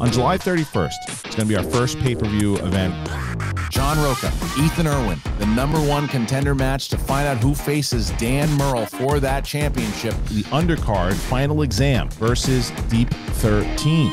On July 31st, it's going to be our first pay per view event. John Rocha, Ethan Irwin, the number one contender match to find out who faces Dan Murrell for that championship. The undercard final exam versus Deep 13.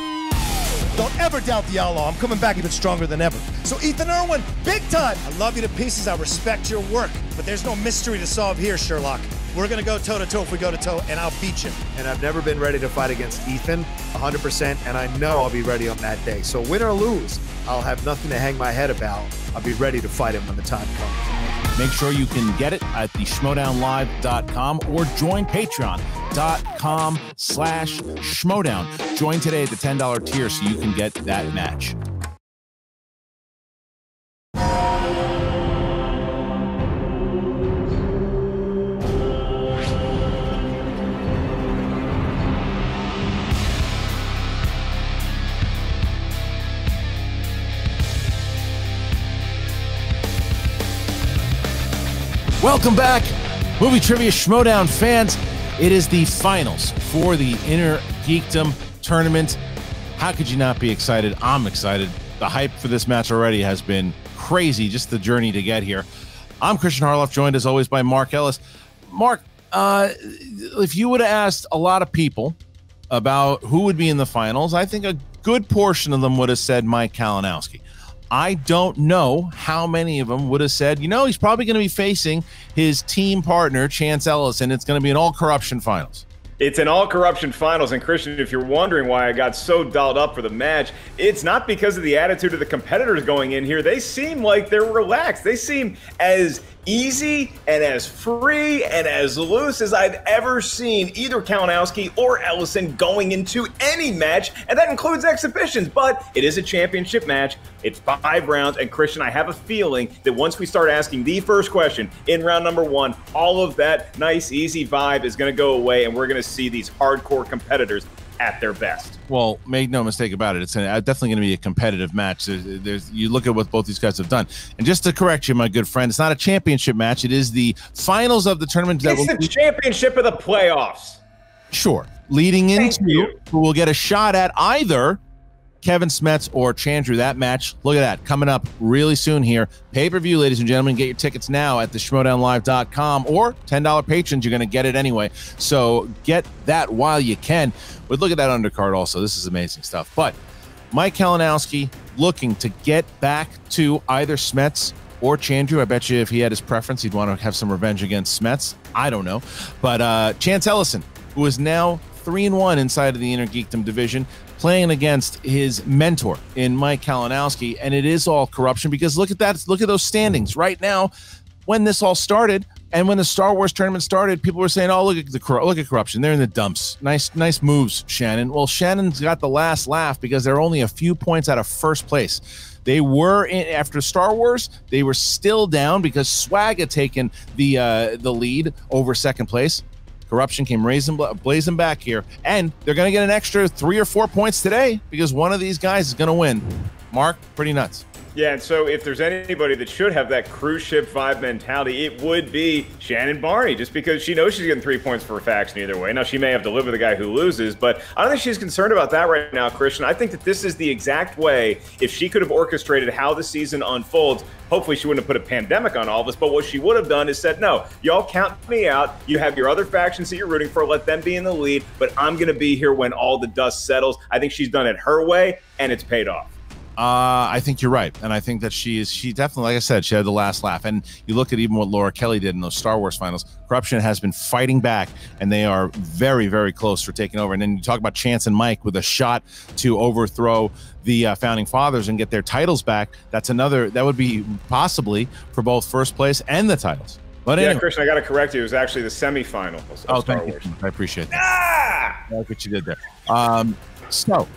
Don't ever doubt the outlaw. I'm coming back even stronger than ever. So, Ethan Irwin, big time. I love you to pieces. I respect your work. But there's no mystery to solve here, Sherlock. We're going to go toe to toe if we go to toe, and I'll beat you. And I've never been ready to fight against Ethan 100%, and I know I'll be ready on that day. So, win or lose, I'll have nothing to hang my head about. I'll be ready to fight him when the time comes. Make sure you can get it at the schmoedownlive.com or join patreon.com slash schmoedown. Join today at the $10 tier so you can get that match. Welcome back, Movie Trivia Schmoedown fans. It is the finals for the Inner Geekdom tournament. How could you not be excited? I'm excited. The hype for this match already has been crazy, just the journey to get here. I'm Kristian Harloff, joined as always by Mark Ellis. Mark, uh, if you would have asked a lot of people about who would be in the finals, I think a good portion of them would have said Mike Kalinowski. I don't know how many of them would have said, you know, he's probably going to be facing his team partner, Chance Ellison. It's going to be an all corruption finals. It's an all corruption finals. And Kristian, if you're wondering why I got so dolled up for the match, it's not because of the attitude of the competitors going in here. They seem like they're relaxed. They seem as easy and as free and as loose as I've ever seen either Kalinowski or Ellison going into any match, and that includes exhibitions. But it is a championship match. It's five rounds, and Kristian, I have a feeling that once we start asking the first question in round number one, all of that nice, easy vibe is going to go away, and we're going to see these hardcore competitors at their best. Well, make no mistake about it. It's uh, definitely going to be a competitive match. There's, there's, you look at what both these guys have done, and just to correct you, my good friend, it's not a championship match. It is the finals of the tournament. It's the be- championship of the playoffs. Sure, leading into who will get a shot at either Kevin Smets or Chandru. That match, look at that, coming up really soon here. Pay per view, ladies and gentlemen. Get your tickets now at the schmoedownlive.com or $10 patrons. You're going to get it anyway. So get that while you can. But look at that undercard also. This is amazing stuff. But Mike Kalinowski looking to get back to either Smets or Chandru. I bet you if he had his preference, he'd want to have some revenge against Smets. I don't know. But uh, Chance Ellison, who is now three and one inside of the Inner Geekdom division, playing against his mentor in Mike Kalinowski, and it is all corruption because look at that, look at those standings right now. When this all started, and when the Star Wars tournament started, people were saying, "Oh, look at the look at corruption. They're in the dumps. Nice, nice moves, Shannon." Well, Shannon's got the last laugh because they're only a few points out of first place. They were in after Star Wars. They were still down because Swag had taken the uh, the lead over second place. Corruption came raising, blazing back here, and they're going to get an extra three or four points today because one of these guys is going to win. Mark, pretty nuts. Yeah, and so if there's anybody that should have that cruise ship vibe mentality, it would be Shannon Barney, just because she knows she's getting three points for a faction either way. Now, she may have to live with the guy who loses, but I don't think she's concerned about that right now, Kristian. I think that this is the exact way, if she could have orchestrated how the season unfolds, hopefully she wouldn't have put a pandemic on all of us, but what she would have done is said, no, y'all count me out. You have your other factions that you're rooting for, let them be in the lead, but I'm going to be here when all the dust settles. I think she's done it her way, and it's paid off. Uh, I think you're right, and I think that she is. She definitely, like I said, she had the last laugh. And you look at even what Laura Kelly did in those Star Wars finals. Corruption has been fighting back, and they are very, very close for taking over. And then you talk about Chance and Mike with a shot to overthrow the uh, founding fathers and get their titles back. That's another. That would be possibly for both first place and the titles. But yeah, anyway. Kristian, I got to correct you. It was actually the semifinals of oh, Star Wars. You. I appreciate that. Ah! I like what you did there. Um, so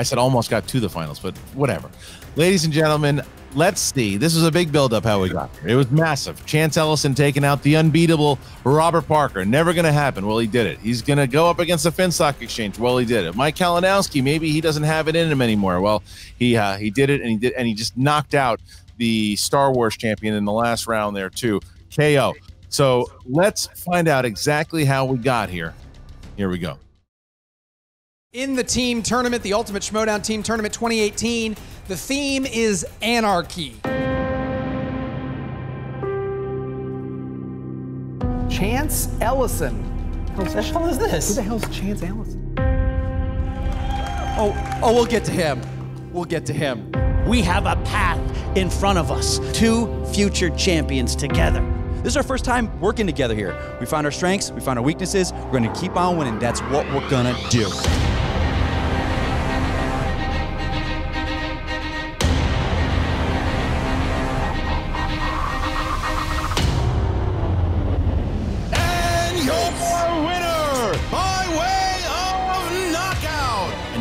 I said almost got to the finals, but whatever. Ladies and gentlemen, let's see. This was a big buildup how we got here. It was massive. Chance Ellison taking out the unbeatable Robert Parker. Never going to happen. Well, he did it. He's going to go up against the Finstock Exchange. Well, he did it. Mike Kalinowski, maybe he doesn't have it in him anymore. Well, he uh, he did it, and he did, and he just knocked out the Star Wars champion in the last round there too. KO. So let's find out exactly how we got here. Here we go. In the team tournament, the Ultimate Schmoedown Team Tournament 2018, the theme is anarchy. Chance Ellison. Who the hell is this? Who the hell's Chance Ellison? Oh, oh, we'll get to him. We'll get to him. We have a path in front of us. Two future champions together. This is our first time working together here. We found our strengths, we found our weaknesses. We're going to keep on winning. That's what we're going to do.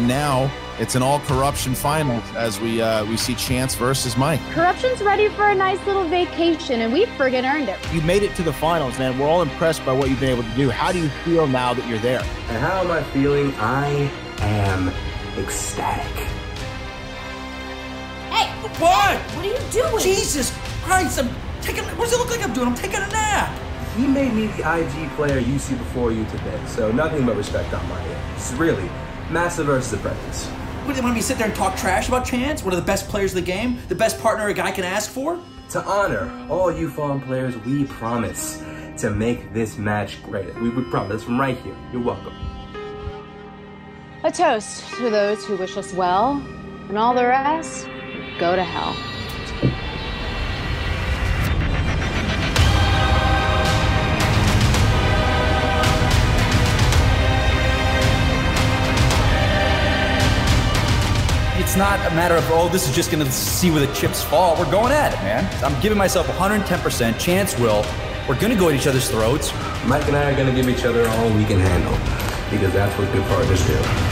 Now it's an all corruption final as we uh, we see Chance versus Mike. Corruption's ready for a nice little vacation, and we friggin' earned it. You made it to the finals, man. We're all impressed by what you've been able to do. How do you feel now that you're there? And how am I feeling? I am ecstatic. Hey! What? What are you doing? Jesus Christ! I'm taking. What does it look like I'm doing? I'm taking a nap. He made me the IG player you see before you today, so nothing but respect on my end. It's really massive versus apprentice. What do you want me to sit there and talk trash about Chance? One of the best players of the game? The best partner a guy can ask for? To honor all you fallen players, we promise to make this match great. We, we promise from right here. You're welcome. A toast to those who wish us well, and all the rest, go to hell. It's not a matter of, oh, this is just going to see where the chips fall. We're going at it, man. I'm giving myself 110%. Chance will. We're going to go at each other's throats. Mike and I are going to give each other all we can handle because that's what good partners do.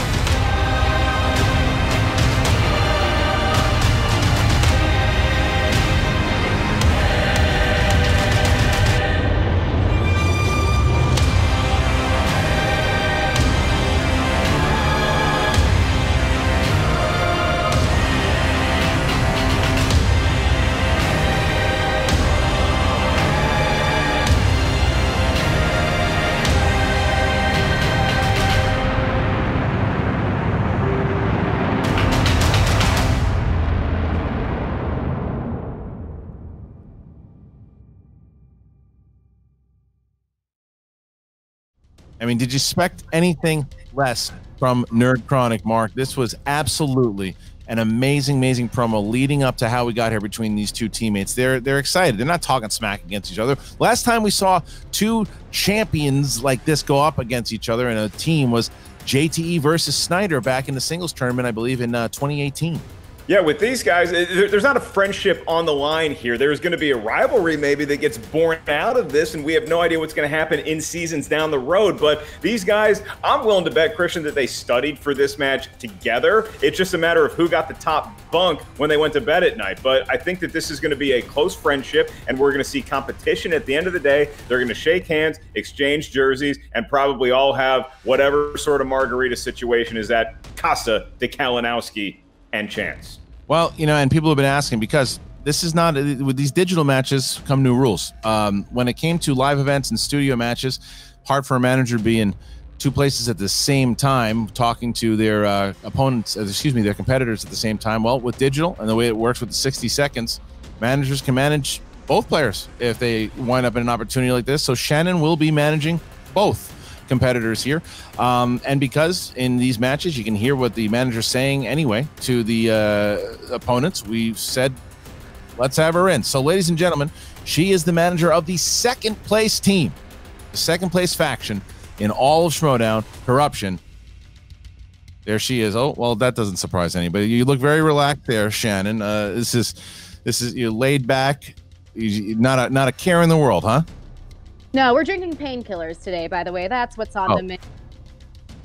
Mean, did you expect anything less from Nerd Chronic, Mark? This was absolutely an amazing, amazing promo leading up to how we got here between these two teammates. They're they're excited. They're not talking smack against each other. Last time we saw two champions like this go up against each other in a team was JTE versus Snyder back in the singles tournament, I believe, in uh, 2018. Yeah, with these guys, eh, there's not a friendship on the line here. There's going to be a rivalry maybe that gets born out of this, and we have no idea what's going to happen in seasons down the road. But these guys, I'm willing to bet, Kristian, that they studied for this match together. It's just a matter of who got the top bunk when they went to bed at night. But I think that this is going to be a close friendship, and we're going to see competition at the end of the day. They're going to shake hands, exchange jerseys, and probably all have whatever sort of margarita situation is at Casa de Kalinowski and Chance. Well, you know, and people have been asking because this is not with these digital matches come new rules. Um, when it came to live events and studio matches, hard for a manager to be in two places at the same time, talking to their uh, opponents, uh, excuse me, their competitors at the same time. Well, with digital and the way it works with the 60 seconds, managers can manage both players if they wind up in an opportunity like this. So Shannon will be managing both competitors here. Um, and because in these matches, you can hear what the manager's saying anyway to the uh, opponents, we said, let's have her in. So, ladies and gentlemen, she is the manager of the second place team, the second place faction in all of Schmoedown, Corruption. There she is. Oh, well, that doesn't surprise anybody. You look very relaxed there, Shannon. Uh, this is this is you laid back, you, not a not a care in the world, huh? No, we're drinking painkillers today, by the way. That's what's on Oh. the menu.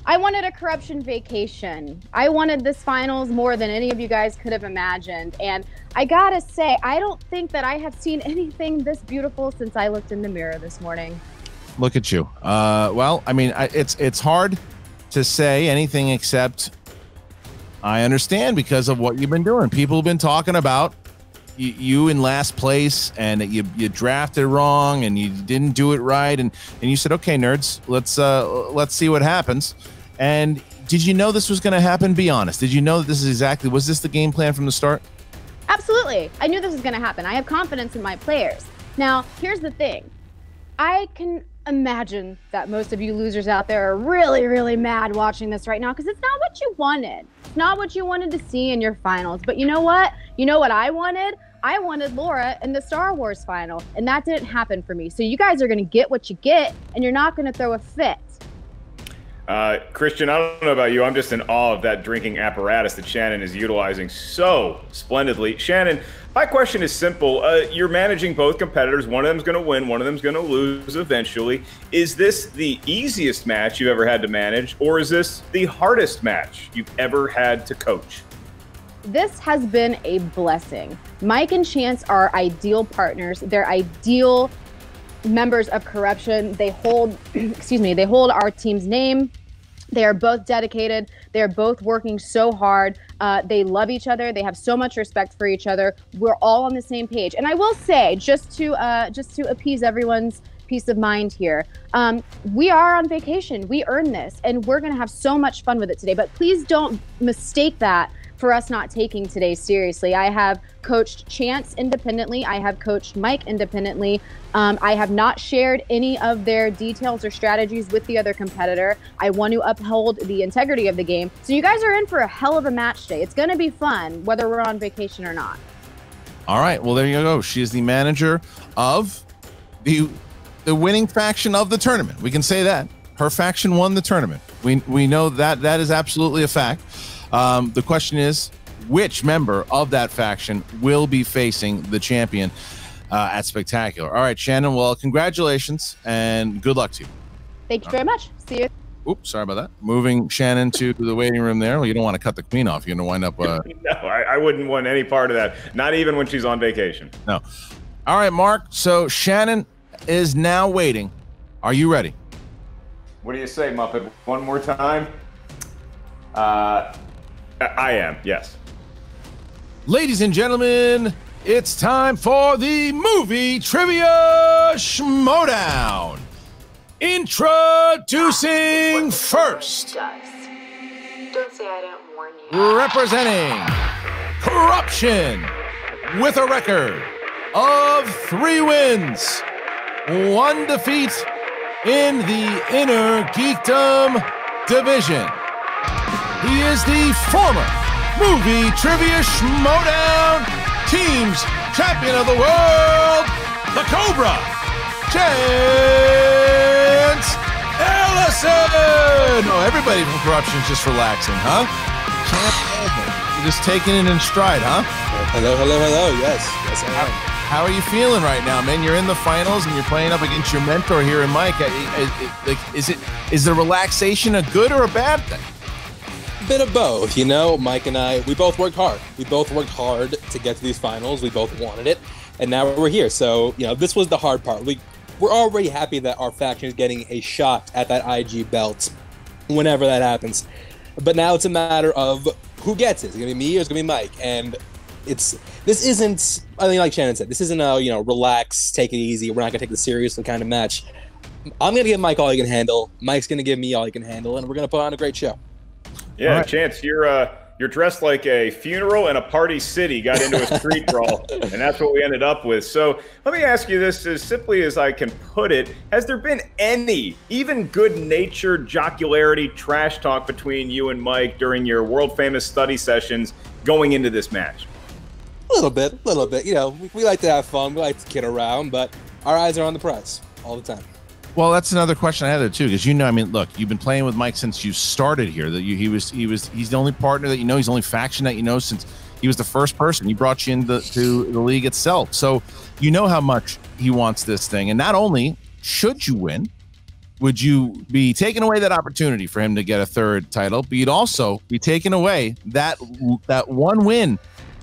I wanted a corruption vacation. I wanted this finals more than any of you guys could have imagined. And I gotta say, I don't think that I have seen anything this beautiful since I looked in the mirror this morning. Look at you. Uh, well, I mean, I, it's it's hard to say anything except I understand because of what you've been doing. People have been talking about you, you in last place and you you drafted wrong and you didn't do it right and and you said, okay, nerds, let's uh let's see what happens. And did you know this was going to happen? Be honest. Did you know that this is exactly was this the game plan from the start? Absolutely. I knew this was going to happen. I have confidence in my players. Now, here's the thing. I can imagine that most of you losers out there are really, really mad watching this right now because it's not what you wanted. It's not what you wanted to see in your finals. But you know what? You know what I wanted? I wanted Laura in the Star Wars final, and that didn't happen for me. So you guys are going to get what you get, and you're not going to throw a fit. Uh, Kristian, I don't know about you. I'm just in awe of that drinking apparatus that Shannon is utilizing so splendidly. Shannon, my question is simple. Uh, you're managing both competitors. One of them's going to win, one of them's going to lose eventually. Is this the easiest match you've ever had to manage, or is this the hardest match you've ever had to coach? This has been a blessing. Mike and Chance are ideal partners. They're ideal members of corruption. They hold, excuse me, they hold our team's name. They are both dedicated. They are both working so hard. Uh, they love each other. They have so much respect for each other. We're all on the same page. And I will say, just to uh, just to appease everyone's peace of mind here, um, we are on vacation. We earn this, and we're going to have so much fun with it today. But please don't mistake that for us not taking today seriously. I have coached Chance independently. I have coached Mike independently. Um, I have not shared any of their details or strategies with the other competitor. I want to uphold the integrity of the game. So you guys are in for a hell of a match day. It's going to be fun, whether we're on vacation or not. All right. Well, there you go. She is the manager of the the winning faction of the tournament. We can say that her faction won the tournament. We we know that that is absolutely a fact. Um, the question is, which member of that faction will be facing the champion uh, at Spectacular? All right, Shannon. Well, congratulations and good luck to you. Thank you very much. See you. Oops, sorry about that. Moving Shannon to the waiting room there. Well, you don't want to cut the queen off. You're going to wind up. Uh... no, I, I wouldn't want any part of that. Not even when she's on vacation. No. All right, Mark. So Shannon is now waiting. Are you ready? What do you say, Muppet? One more time. Uh, I am, yes. Ladies and gentlemen, it's time for the movie trivia schmoedown. Introducing first. Representing corruption with a record of three wins, one defeat in the inner geekdom division. He is the former movie trivia schmoedown teams champion of the world, the Cobra, Chance Ellison. Oh, everybody from corruption is just relaxing, huh? You're just taking it in stride, huh? Hello, hello, hello. Yes, yes, I am. How are you feeling right now, man? You're in the finals and you're playing up against your mentor here in Mike. Like, is it is the relaxation a good or a bad thing? Bit of both, you know. Mike and I, we both worked hard. We both worked hard to get to these finals. We both wanted it, and now we're here. So, you know, this was the hard part. We we're already happy that our faction is getting a shot at that IG belt whenever that happens. But now it's a matter of who gets it. it. Is it gonna be me or is it gonna be Mike? And it's this isn't. I mean, like Shannon said, this isn't a you know relax, take it easy. We're not gonna take this seriously kind of match. I'm gonna give Mike all he can handle. Mike's gonna give me all he can handle, and we're gonna put on a great show. Yeah, right. Chance, you're uh, you're dressed like a funeral and a party city got into a street brawl, and that's what we ended up with. So let me ask you this as simply as I can put it: Has there been any, even good-natured jocularity, trash talk between you and Mike during your world-famous study sessions going into this match? A little bit, a little bit. You know, we, we like to have fun, we like to kid around, but our eyes are on the prize all the time. Well, that's another question I had there too, because you know, I mean, look, you've been playing with Mike since you started here. That you, he was, he was, he's the only partner that you know. He's the only faction that you know since he was the first person. He brought you into to the league itself, so you know how much he wants this thing. And not only should you win, would you be taking away that opportunity for him to get a third title, but you'd also be taking away that that one win.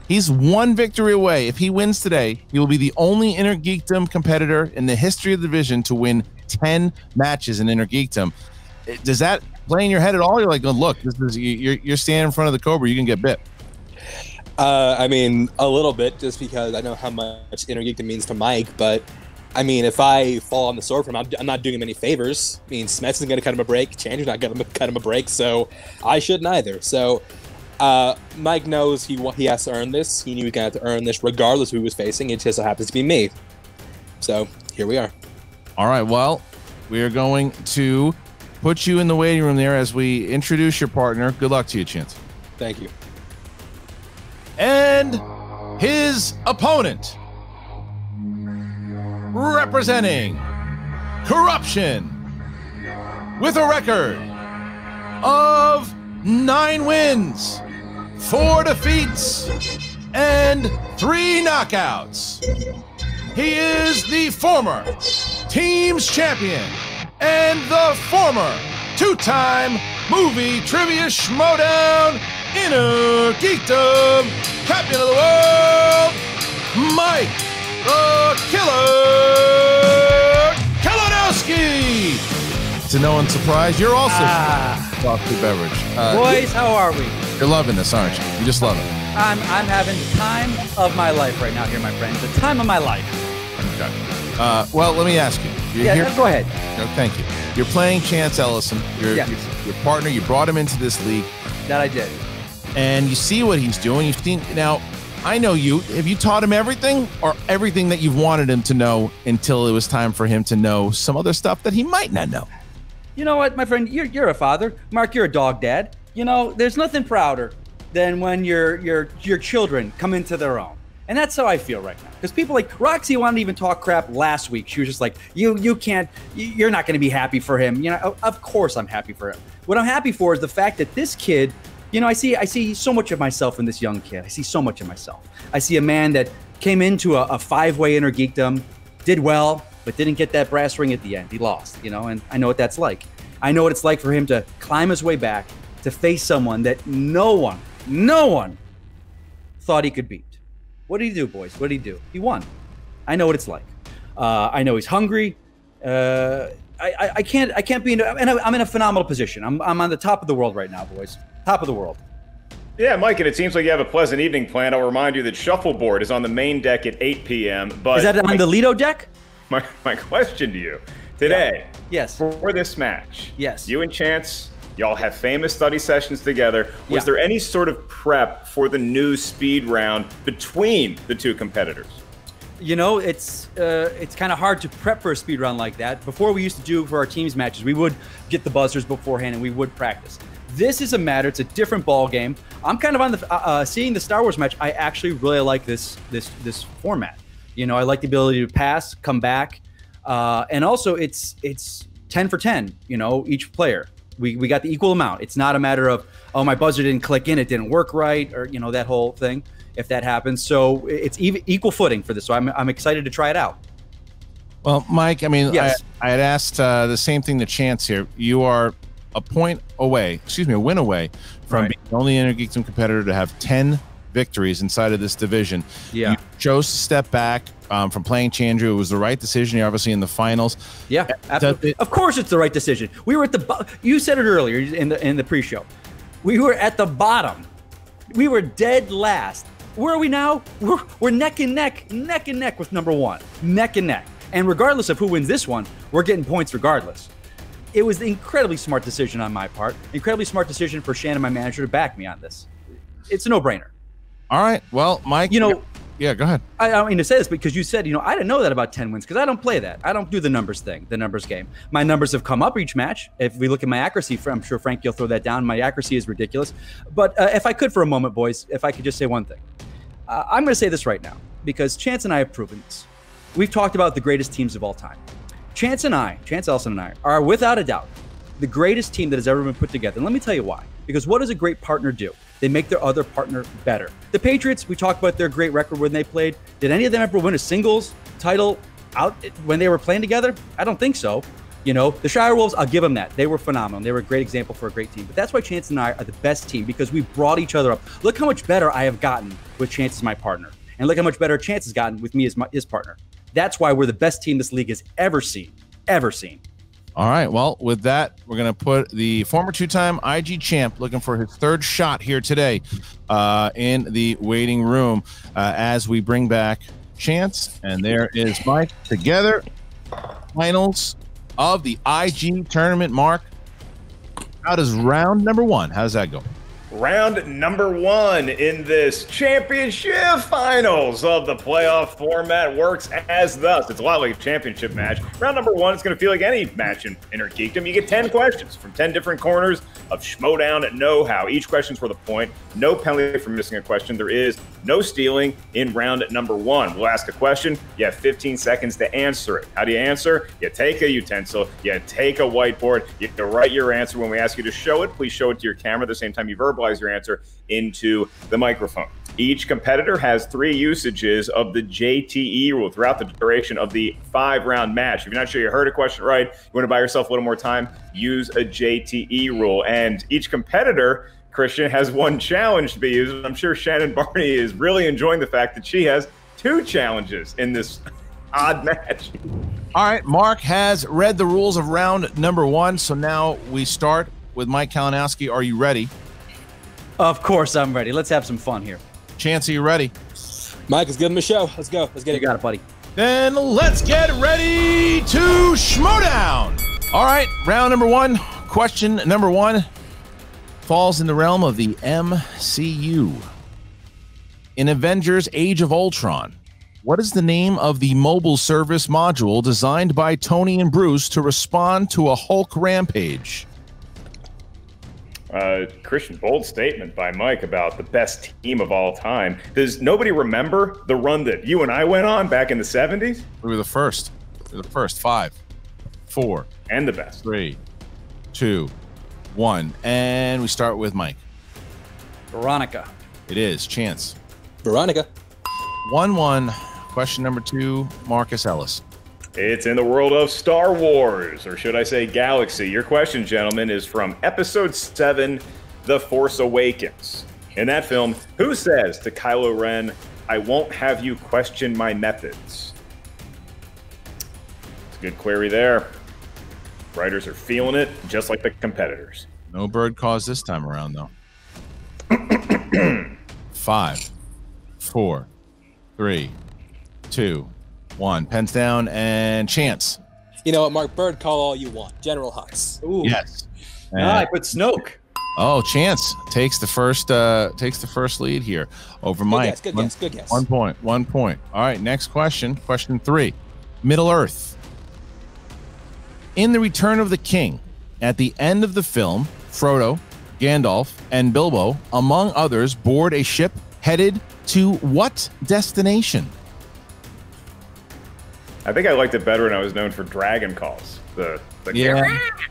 He's one victory away. If he wins today, he will be the only inner geekdom competitor in the history of the division to win 10 matches in Inner Geekdom. Does that play in your head at all? You're like, oh, look, this is you're, you're standing in front of the Cobra, you can get bit. Uh, I mean, a little bit, just because I know how much Inner Geekdom means to Mike, but I mean, if I fall on the sword for him, I'm, I'm not doing him any favors. I mean, Smets is going to cut him a break. Chandler's not going to cut him a break, so I shouldn't either. So uh, Mike knows he he has to earn this. He knew he got to earn this regardless who he was facing. It just so happens to be me. So here we are. All right. Well, we are going to put you in the waiting room there as we introduce your partner. Good luck to you, Chance. Thank you. And his opponent, representing corruption, with a record of nine wins, four defeats, and three knockouts. He is the former team's champion and the former two time movie trivia schmoedown inner geekdom champion of the world, Mike the Killer Kalinowski. To no one's surprise, you're also Ah. coffee beverage. Uh, Boys, how are we? You're loving this, aren't you? You just love it. I'm I'm having the time of my life right now here, my friend. The time of my life. Okay. Uh, well, let me ask you. You're Yeah, here- go ahead. No, thank you. You're playing Chance Ellison. You're, Yes. you're your partner. You brought him into this league, That I did. and you see what he's doing. You've seen now. I know you. Have you taught him everything, or everything that you've wanted him to know until it was time for him to know some other stuff that he might not know? You know what, my friend? You're you're a father. Mark, you're a dog dad. You know, there's nothing prouder than when your your your children come into their own. And that's how I feel right now. Because people like Roxy wanted to even talk crap last week. She was just like, "You, you can't. you- You're not going to be happy for him." You know, of- of course I'm happy for him. What I'm happy for is the fact that this kid, you know, I see, I see so much of myself in this young kid. I see so much of myself. I see a man that came into a, a five-way inner geekdom, did well, but didn't get that brass ring at the end. He lost, you know, and I know what that's like. I know what it's like for him to climb his way back to face someone that no one, no one thought he could beat. What did he do, boys? What did he do? He won. I know what it's like. Uh, I know he's hungry. Uh, I, I, I can't I can't be in. And I'm in a phenomenal position. I'm, I'm on the top of the world right now, boys. Top of the world. Yeah, Mike, and it seems like you have a pleasant evening planned. I'll remind you that Shuffleboard is on the main deck at 8 p.m. But Is that on the Lido deck? My, my question to you today. Yes. For this match. Yes. You and Chance, y'all have famous study sessions together. Was Yeah. there any sort of prep for the new speed round between the two competitors? You know, it's uh, it's kind of hard to prep for a speed run like that. Before we used to do for our teams matches, we would get the buzzers beforehand and we would practice. This is a matter; it's a different ball game. I'm kind of on the uh, uh, seeing the Star Wars match. I actually really like this this this format. You know, I like the ability to pass, come back, uh, and also it's it's ten for ten. You know, each player. We, we got the equal amount. It's not a matter of oh my buzzer didn't click in, it didn't work right, or you know that whole thing. If that happens, so it's even equal footing for this. So I'm I'm excited to try it out. Well, Mike, I mean, Yes. I, I had asked uh, the same thing to Chance here. You are a point away, excuse me, a win away from Right. being the only Inner Geekdom competitor to have 10 victories inside of this division. Yeah. You chose to step back um, from playing Chandru. It was the right decision. You're obviously in the finals. Yeah, absolutely. Of course, it's the right decision. We were at the. You said it earlier in the in the pre-show. We were at the bottom. We were dead last. Where are we now? We're, we're neck and neck, neck and neck with number one, neck and neck. And regardless of who wins this one, we're getting points regardless. It was an incredibly smart decision on my part. Incredibly smart decision for Shannon, my manager, to back me on this. It's a no-brainer. All right. Well, Mike, You know, yeah, go ahead. I, I don't mean to say this because you said, you know, I didn't know that about 10 wins because I don't play that. I don't do the numbers thing, the numbers game. My numbers have come up each match. If we look at my accuracy, I'm sure Frank, you'll throw that down. My accuracy is ridiculous. But uh, if I could for a moment, boys, if I could just say one thing, uh, I'm going to say this right now because Chance and I have proven this. We've talked about the greatest teams of all time. Chance and I, Chance Ellison and I, are without a doubt the greatest team that has ever been put together. And let me tell you why. Because what does a great partner do? They make their other partner better. The Patriots, we talked about their great record when they played. Did any of them ever win a singles title out when they were playing together? I don't think so. You know, the Shire Wolves, I'll give them that. They were phenomenal. They were a great example for a great team. But that's why Chance and I are the best team because we brought each other up. Look how much better I have gotten with Chance as my partner. And look how much better Chance has gotten with me as my, his partner. That's why we're the best team this league has ever seen. Ever seen. All right. Well, with that, we're going to put the former two time IG champ looking for his third shot here today uh, in the waiting room uh, as we bring back Chance, and there is Mike together. Finals of the IG tournament. Mark, how does round number one? How does that go? Round number one in this championship finals of the playoff format works as thus. It's a lot like a championship match. Round number one is going to feel like any match in Inner Geekdom. You get 10 questions from 10 different corners of Schmoedown know how. Each question's worth a point. No penalty for missing a question. There is no stealing in round number one. We'll ask a question. You have 15 seconds to answer it. How do you answer? You take a utensil, you take a whiteboard, you write your answer. When we ask you to show it, please show it to your camera the same time you verbalize your answer into the microphone. Each competitor has three usages of the JTE rule throughout the duration of the five round match. If you're not sure you heard a question right, you want to buy yourself a little more time, use a JTE rule. And each competitor, Kristian, has one challenge to be used. I'm sure Shannon Barney is really enjoying the fact that she has two challenges in this odd match. All right, Mark has read the rules of round number one. So now we start with Mike Kalinowski. Are you ready? Of course I'm ready. Let's have some fun here. Chance, are you ready? Mike, let's give him a show. Let's go. Let's get You it. got it, buddy. Then let's get ready to schmoedown. All right, round number one. Question number one falls in the realm of the MCU. In Avengers Age of Ultron, what is the name of the mobile service module designed by Tony and Bruce to respond to a Hulk rampage? Uh, Kristian, bold statement by Mike about the best team of all time. Does nobody remember the run that you and I went on back in the 70s? We were the first. We were the first. Five, four, And the best. three, two, one. And we start with Mike. Veronica. It is Chance. Veronica. 1 1. Question number two, Marcus Ellis. It's in the world of Star Wars, or should I say galaxy. Your question, gentlemen, is from episode 7, The Force Awakens. In that film, who says to Kylo Ren, I won't have you question my methods? It's a good query there. Writers are feeling it, just like the competitors. No bird cause this time around, though. Five, four, three, two, one. Pens down and chance. You know what, Mark Bird, call all you want. General Hux. Ooh. Yes. Ah, I put Snoke. oh, chance takes the first uh takes the first lead here over Mike. guess, good One- guess, good guess. One point. One point. All right. Next question. Question three. Middle Earth. In the Return of the King, at the end of the film, Frodo, Gandalf, and Bilbo, among others, board a ship headed to what destination? I think I liked it better when I was known for Dragon Calls. The, the Yeah,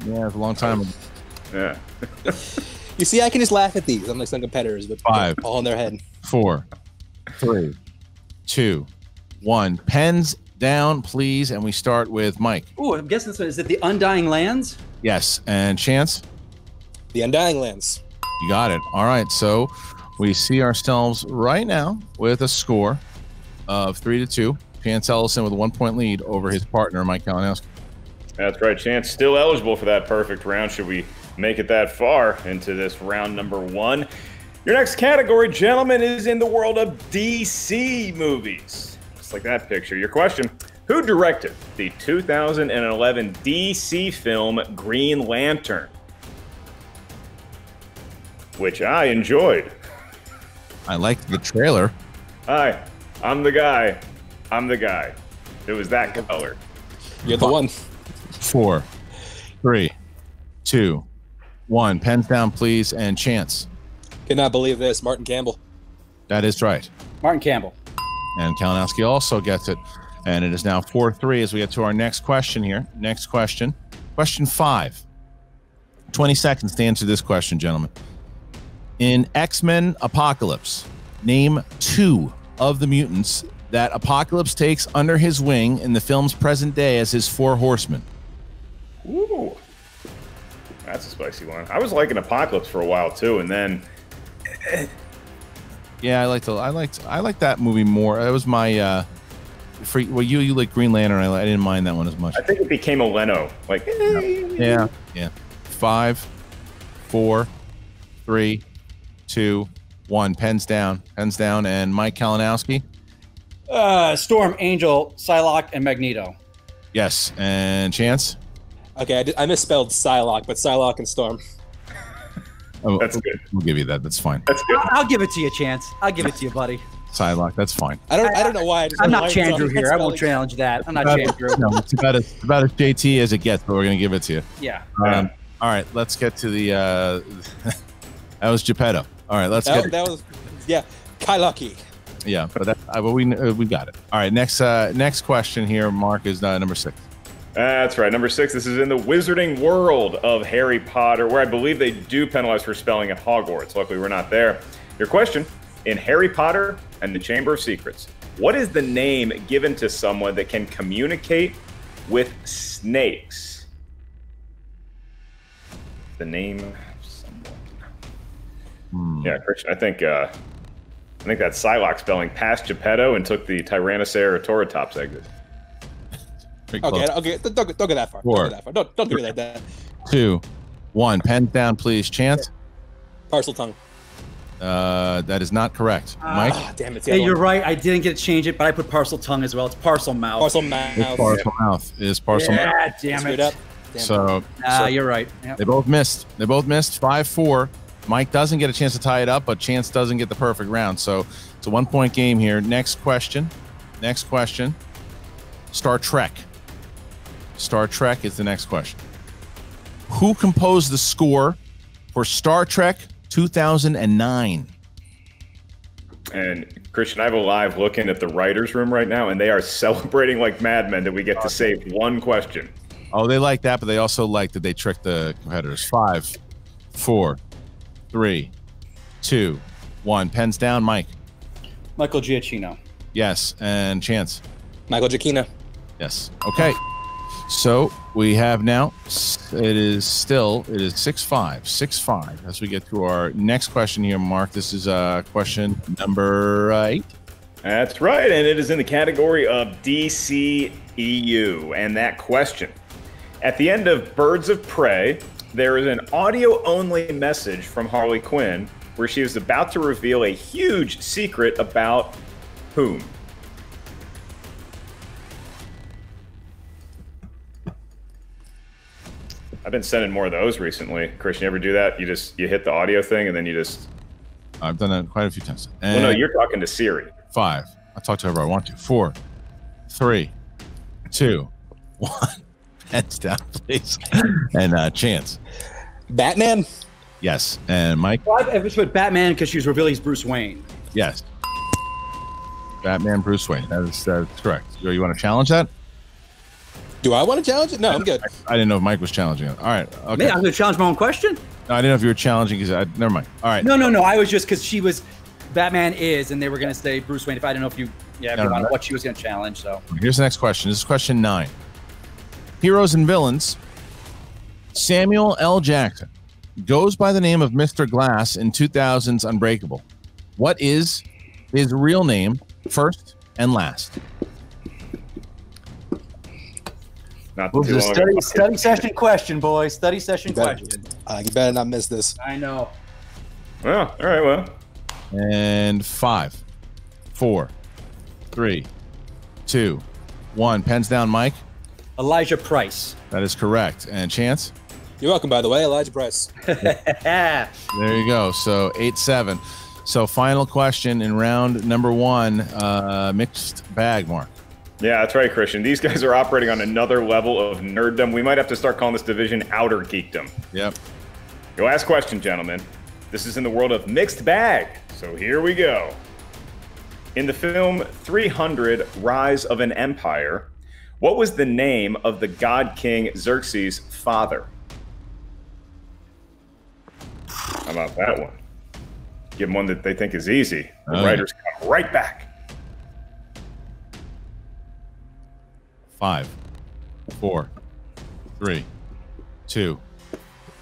yeah, it's a long time ago. yeah. You see, I can just laugh at these, unlike some competitors with Five. all in their head. Four, three, two, one. Pens down, please, and we start with Mike. Ooh, I'm guessing this one is it the Undying Lands? Yes, and Chance. The Undying Lands. You got it. All right. So we see ourselves right now with a score of three to two. Chance Ellison with a one point lead over his partner, Mike Kalinowski. That's right. Chance still eligible for that perfect round. Should we make it that far into this round number one? Your next category, gentlemen, is in the world of DC movies. Just like that picture. Your question Who directed the 2011 DC film Green Lantern? Which I enjoyed. I liked the trailer. Hi, I'm the guy. I'm the guy. It was that color. You're the one. Four, three, two, one. Pens down, please, and Chance. Cannot believe this. Martin Campbell. That is right. Martin Campbell. And Kalinowski also gets it. And it is now 4 3 as we get to our next question here. Next question. Question five. 20 seconds to answer this question, gentlemen. In X Men Apocalypse, name two of the mutants that Apocalypse takes under his wing in the film's present day as his four horsemen. Ooh. That's a spicy one. I was liking Apocalypse for a while too, and then Yeah, I liked the, I liked I liked that movie more. That was my uh for well you you like Green Lantern. I, I didn't mind that one as much. I think it became a Leno. Like, Yeah. Yeah. Five, four, three, two, one. Pens down. Pens down. And Mike Kalinowski. Uh, Storm, Angel, Psylocke, and Magneto. Yes, and Chance. Okay, I, did, I misspelled Psylocke, but Psylocke and Storm. Oh, that's good. We'll give you that. That's fine. That's good. I'll give it to you, Chance. I'll give it to you, buddy. Psylocke. That's fine. I don't. I don't know why. I just I'm not relied on Chandru here. I won't challenge that. I'm not About- Chandru. no, it's about as it's about as JT as it gets, but we're gonna give it to you. Yeah. Um, all right, let's get to the. Uh, that was Geppetto. All right, let's That, get. that was, yeah, Kylucky. Yeah, but that, uh, but we uh, we got it. All right, next uh, next question here, Mark is uh, number six. That's right. Number six. This is in the wizarding world of Harry Potter, where I believe they do penalize for spelling at Hogwarts. Luckily, we're not there. Your question in Harry Potter and the Chamber of Secrets What is the name given to someone that can communicate with snakes? The name of someone. Yeah, Christian, I think uh, I think that's Psylocke spelling passed Geppetto and took the Tyrannosaurus Toratops exit. Okay, okay, don't, don't, don't go that far. Four. Don't go that far. Don't, don't do it like that. Two, one. Pen down, please. Chance. Parseltongue. Uh, that is not correct. Mike. Ah, damn it. Yeah, you're right. I didn't get to change it, but I put parseltongue as well. It's parselmouth. Parcel mouth. It's parselmouth. It is parcel Yeah, mouth. damn it. up. Damn So, Ah, so you're right. Yep. they both missed. They both missed. Five four. Mike doesn't get a chance to tie it up, but Chance doesn't get the perfect round. So it's a one point game here. Next question. Next question. Star Trek. Star Trek is the next question. Who composed the score for Star Trek 2009? And Kristian, I have a live looking at the writers' room right now, and they are celebrating like madmen that we get to save one question. Oh, they like that, but they also like that they tricked the competitors. Five, four, three, two, one. Pens down, Mike. Michael Giacchino. Yes, and Chance. Michael Giacchino. Yes. Okay. So we have now. It is still. It is six five, six five. As we get to our next question here, Mark. This is uh, question number uh, eight. That's right, and it is in the category of DCEU. And that question at the end of Birds of Prey, there is an audio only message from Harley Quinn where she is about to reveal a huge secret about whom? I've been sending more of those recently. Kristian, you ever do that? You just you hit the audio thing and then you just I've done that quite a few times. Well no, you're talking to Siri. five. I talk to whoever I want to. Four, three, two, one. Pens down, please. And uh, Chance. Batman. Yes. And Mike. Well, I I just put Batman because she was revealing he's Bruce Wayne. Yes. Batman, Bruce Wayne. That is that's correct. You, you want to challenge that? Do I want to challenge it? No, I'm good. I didn't know if Mike was challenging it. All right. Okay. Me, I'm going to challenge my own question. No, I didn't know if you were challenging because I never mind. All right. No, no, no. I was just because she was Batman is, and they were going to say Bruce Wayne. If I didn't know if you, yeah, No, no, no. what she was going to challenge. So Here's the next question. This is question nine. Heroes and villains. Samuel L. Jackson goes by the name of Mr. Glass in 2000's Unbreakable. What is his real name, first and last? Not This too long study, study session question, boys. Study session You better, question. uh, you better not miss this. I know. Well, all right, well. And five, four, three, two, one. Pens down, Mike. Elijah Price. That is correct. And Chance? You're welcome, by the way, Elijah Price. There you go. So eight seven. So final question in round number one, uh, mixed bag, Mark. Yeah, that's right, Kristian. These guys are operating on another level of nerddom. We might have to start calling this division outer geekdom. Yep. Your last question, gentlemen. This is in the world of mixed bag. So here we go. In the film 300 Rise of an Empire, what was the name of the god king Xerxes' father? How about that one? Give them one that they think is easy. The Oh, writers come right back. Five, four, three, two,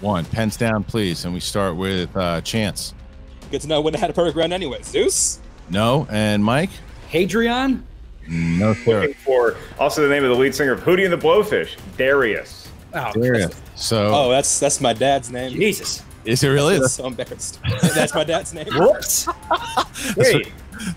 one. Pens down, please. And we start with uh, Chance. Good to know when I had a perfect round anyway. Zeus? No. And Mike? Hadrian? No, sir. Looking for also the name of the lead singer of Hootie and the Blowfish, Darius. Oh, There. So Oh, that's that's my dad's name. Jesus. is it really? I'm so embarrassed. that's my dad's name. Whoops. Wait,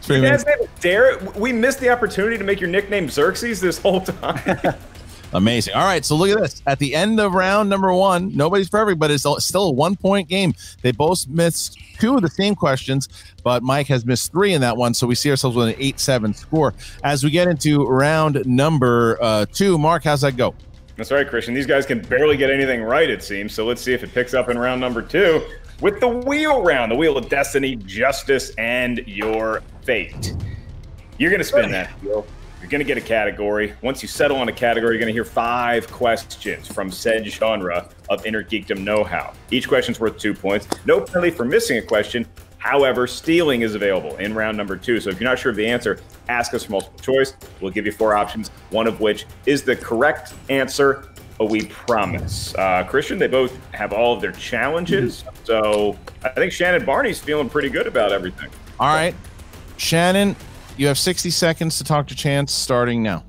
your dad's name is dare we missed the opportunity to make your nickname Xerxes this whole time. Amazing. All right, so look at this. At the end of round number one, nobody's perfect, but it's still a one point game. They both missed two of the same questions, but Mike has missed three in that one. So we see ourselves with an 8 7 score. As we get into round number uh, two, Mark, how's that go? That's right, Kristian. These guys can barely get anything right, it seems. So let's see if it picks up in round number two with the wheel round, the wheel of destiny, justice, and your fate. You're going to spin that wheel. You're going to get a category. Once you settle on a category, you're going to hear five questions from said genre of inner geekdom know how. Each question's worth two points. No penalty for missing a question. However, stealing is available in round number two. So if you're not sure of the answer, ask us for multiple choice. We'll give you four options, one of which is the correct answer. But we promise. Uh, Kristian, they both have all of their challenges. So I think Shannon Barney's feeling pretty good about everything. All right. Shannon, you have 60 seconds to talk to Chance starting now.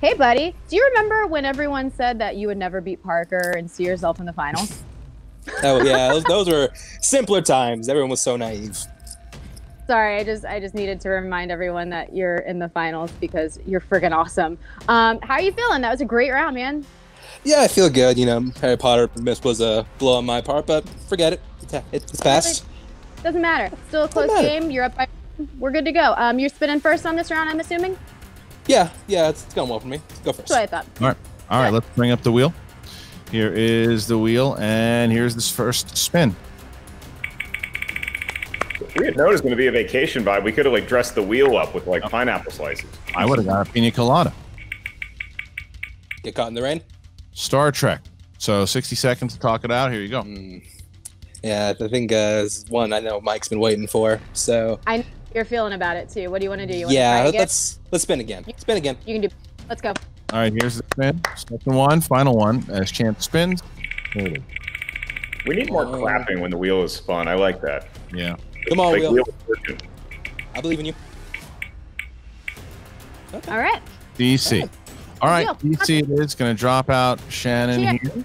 Hey, buddy. Do you remember when everyone said that you would never beat Parker and see yourself in the finals? oh yeah, those, those were simpler times. Everyone was so naive. Sorry, I just I just needed to remind everyone that you're in the finals because you're friggin' awesome. Um, how are you feeling? That was a great round, man. Yeah, I feel good. You know, Harry Potter miss was a blow on my part, but forget it. It's, it's passed. Doesn't matter. Still a close game. You're up by we're good to go. Um, you're spinning first on this round, I'm assuming. Yeah, yeah, it's, it's going well for me. go first. That's what I thought. All right, all right. Let's bring up the wheel. Here is the wheel, and here's this first spin. If we had known it was going to be a vacation vibe, we could have like dressed the wheel up with like pineapple slices. I would have got a pina colada. Get caught in the rain. Star Trek. So 60 seconds to talk it out. Here you go. Mm. Yeah, I think uh, one I know Mike's been waiting for. So I you're feeling about it too. What do you want to do? You yeah, let's let's spin again. Spin again. You can do. Let's go. All right, here's the spin. Second one, final one. As Chance spins. We need more oh. clapping when the wheel is spun. I like that. Yeah. Come on, like wheel. wheel I believe in you. Okay. All right. DC. All right, DC it is going to drop out Shannon here.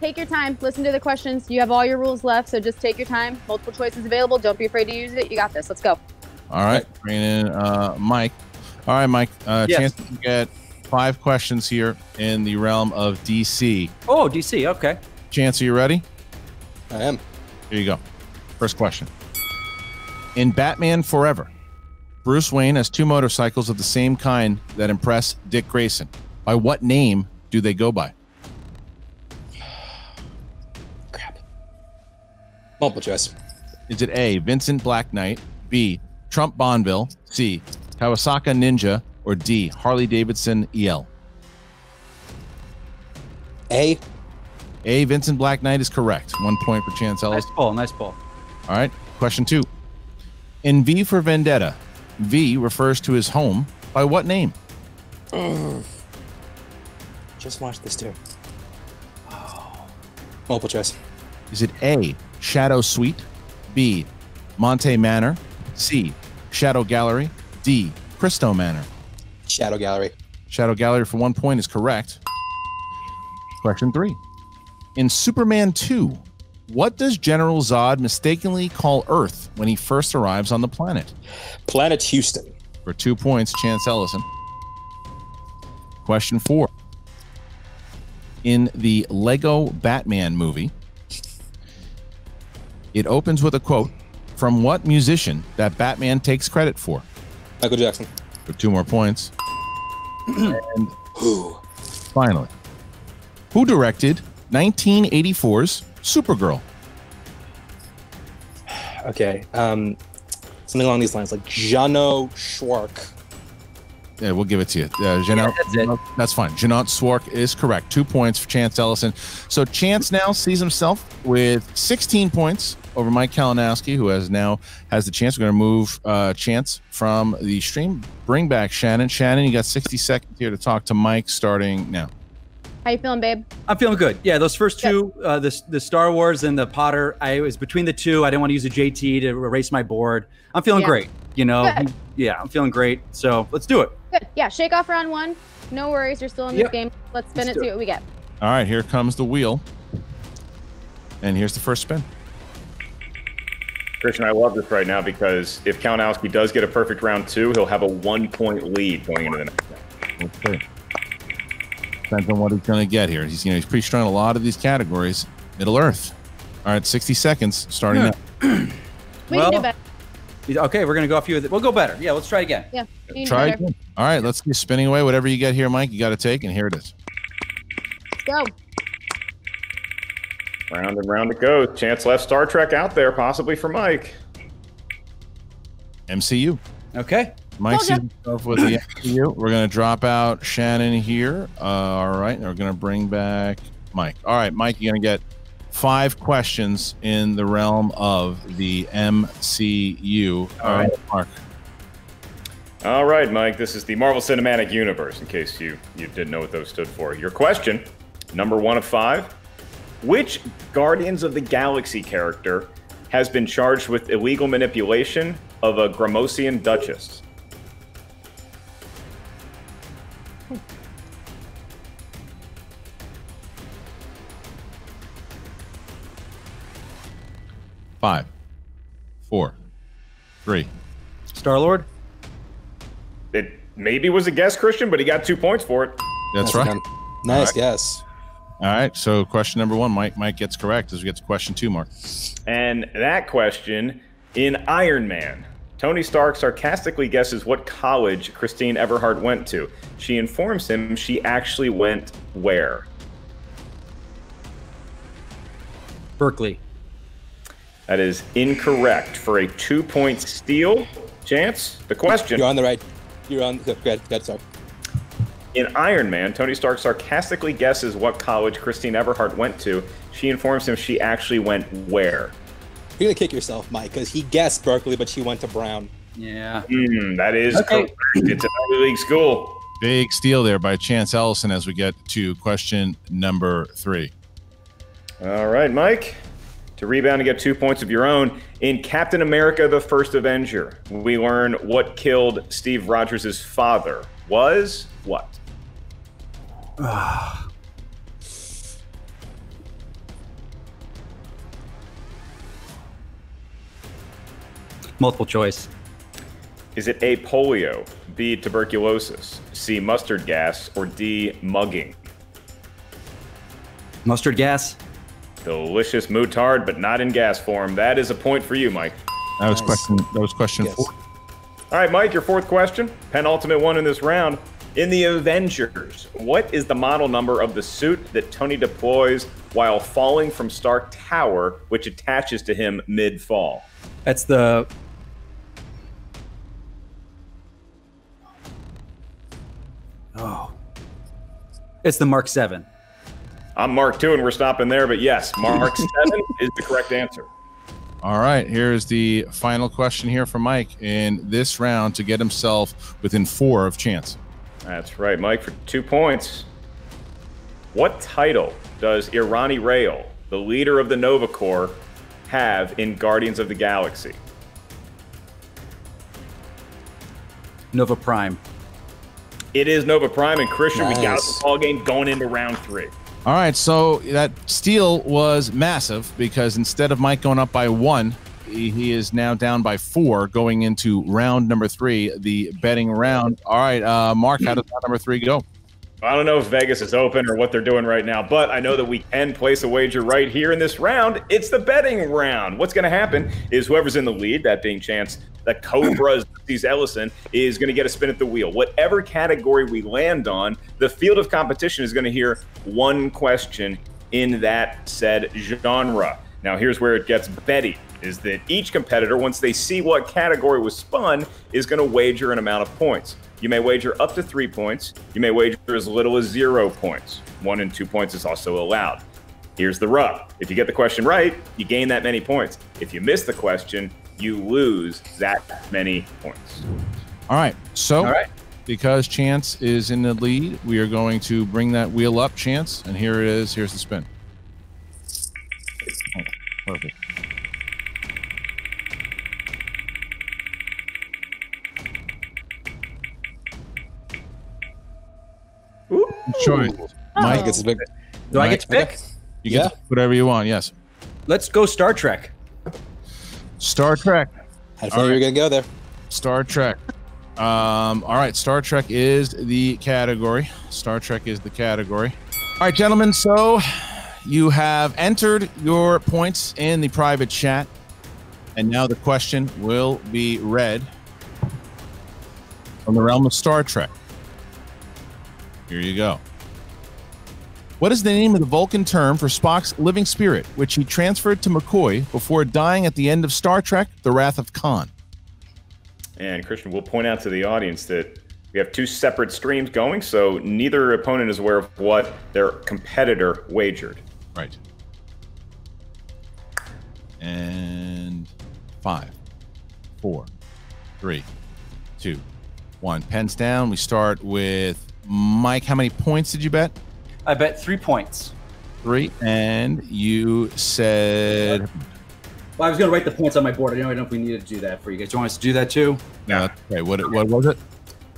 Take your time. Listen to the questions. You have all your rules left, so just take your time. Multiple choices available. Don't be afraid to use it. You got this. Let's go. All right, bring in uh, Mike. All right, Mike. Uh, yes. Chance to get five questions here in the realm of DC. Oh, DC. Okay. Chance, are you ready? I am. Here you go. First question. In Batman Forever, Bruce Wayne has two motorcycles of the same kind that impress Dick Grayson. By what name do they go by? Crap. Multiple choice. Is it A, Vincent Black Knight, B, Triumph Bonneville, C, Kawasaki Ninja, or D, Harley Davidson EL? A. A, Vincent Black Knight is correct. One point for Chance Ellis. Nice pull, nice pull. All right, question two. In V for Vendetta, V refers to his home by what name? Mm. Just watch this too. Oh. Multiple choice. Is it A, Shadow Suite, B, Monte Manor, C, Shadow Gallery, D, Cristo Manor? Shadow Gallery. Shadow Gallery for one point is correct. Question three. In Superman 2, what does General Zod mistakenly call Earth when he first arrives on the planet? Planet Houston. For two points, Chance Ellison. Question four. In the Lego Batman movie, it opens with a quote from what musician that Batman takes credit for? Michael Jackson. For two more points. and who? Finally, who directed 1984's Supergirl? Okay, um, something along these lines, like Jano Schwark. Yeah, we'll give it to you. Uh, Janot, yeah, that's, that's, fine. Jeannot Szwarc is correct. Two points for Chance Ellison. So Chance now sees himself with 16 points over Mike Kalinowski, who has now has the chance. We're going to move uh, Chance from the stream. Bring back Shannon. Shannon, you got 60 seconds here to talk to Mike starting now. How you feeling, babe? I'm feeling good. Yeah, those first two, uh, the the Star Wars and the Potter, I was between the two. I didn't want to use a JT to erase my board. I'm feeling yeah. great. You know, good. yeah, I'm feeling great. So let's do it. Good. Yeah, shake off round one. No worries. You're still in this game. Let's spin let's it. See what we get. All right, here comes the wheel, and here's the first spin. Kristian, I love this right now because if Kalinowski does get a perfect round two, he'll have a one point lead going into the next round. Okay. Depends on what he's going to get here. He's you know he's pretty strong in a lot of these categories. Middle Earth. All right, 60 seconds starting Yeah. now. We can do better. Okay, we're gonna go a few. Of the, we'll go better. Yeah, let's try again. Yeah. we can do Try better. again. All right, let's keep spinning away. Whatever you get here, Mike, you got to take, and here it is. Go. Round and round it goes. Chance left Star Trek out there, possibly for Mike. MCU. Okay. Mike Told ya. sees himself with the MCU. We're going to drop out Shannon here. Uh, all right, and we're going to bring back Mike. All right, Mike, you're going to get five questions in the realm of the MCU. All right, Mark. All right, Mike. This is the Marvel Cinematic Universe. In case you you didn't know what those stood for. Your question, number one of five: Which Guardians of the Galaxy character has been charged with illegal manipulation of a Gramosian Duchess? Five, four, three. Star Lord. It maybe was a guess, Kristian, but he got two points for it. That's Nice right. Nice, All right. yes. All right, so question number one, Mike. Mike gets correct as we get to question two, Mark. And that question in Iron Man. Tony Stark sarcastically guesses what college Christine Everhart went to. She informs him she actually went where? Berkeley. That is incorrect for a two point steal. Chance, the question. You're on the right. You're on. Good, good, good sorry. In Iron Man, Tony Stark sarcastically guesses what college Christine Everhart went to. She informs him she actually went where? You're gonna kick yourself, Mike, because he guessed Berkeley, but she went to Brown. Yeah. Hmm, that is Okay. correct. It's an Ivy League school. Big steal there by Chance Ellison as we get to question number three. All right, Mike. To rebound and get two points of your own, in Captain America the First Avenger, we learn what killed Steve Rogers' father was what? Multiple choice. Is it A, polio, B, tuberculosis, C, mustard gas, or D, mugging? Mustard gas. Delicious moutard, but not in gas form. That is a point for you, Mike. That was question. That was question four. All right, Mike, your fourth question. Penultimate one in this round. In the Avengers, what is the model number of the suit that Tony deploys while falling from Stark Tower, which attaches to him mid fall? That's the. Oh. It's the Mark Seven. I'm Mark 2, and we're stopping there, but yes, Mark 7 is the correct answer. All right, here's the final question here for Mike in this round to get himself within four of Chance. That's right, Mike, for two points. What title does Irani Rael, the leader of the Nova Corps, have in Guardians of the Galaxy? Nova Prime. It is Nova Prime, and Kristian, we got Nice. the ball game going into round three. All right, so that steal was massive because instead of Mike going up by one, he, is now down by four going into round number three, the betting round. All right, uh, Mark, how does round number three go? I don't know if Vegas is open or what they're doing right now, but I know that we can place a wager right here in this round. It's the betting round. What's going to happen is whoever's in the lead, that being Chance, the Cobras, Steve Ellison, is going to get a spin at the wheel. Whatever category we land on, the field of competition is going to hear one question in that said genre. Now, here's where it gets betty is that each competitor, once they see what category was spun, is going to wager an amount of points. You may wager up to three points. You may wager as little as zero points. One and two points is also allowed. Here's the rub. If you get the question right, you gain that many points. If you miss the question, you lose that many points. All right, so All right. because Chance is in the lead, we are going to bring that wheel up, Chance, and here it is. Here's the spin. Oh, perfect. Good choice. Mike gets big. Do I get to pick? You get to pick whatever you want. Yes. Let's go Star Trek. Star Trek. I thought you were gonna go there. Star Trek. Um, all right, Star Trek is the category. Star Trek is the category. All right, gentlemen. So you have entered your points in the private chat, and now the question will be read from the realm of Star Trek. Here you go. What is the name of the Vulcan term for Spock's living spirit, which he transferred to McCoy before dying at the end of Star Trek: The Wrath of Khan? And Kristian, we'll point out to the audience that we have two separate streams going, so neither opponent is aware of what their competitor wagered. Right. And five, four, three, two, one. Pens down. We start with Mike. How many points did you bet? I bet three points. Three. And you said. Well, I was going to write the points on my board. I don't know if we needed to do that for you guys. Do you want us to do that too? No. Okay. What, what was it?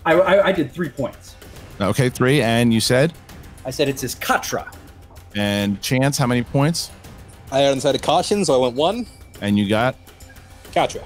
I, I, I did three points. Okay. Three. And you said? I said it's his Katra. And Chance, how many points? I had inside a caution, so I went one. And you got? Katra.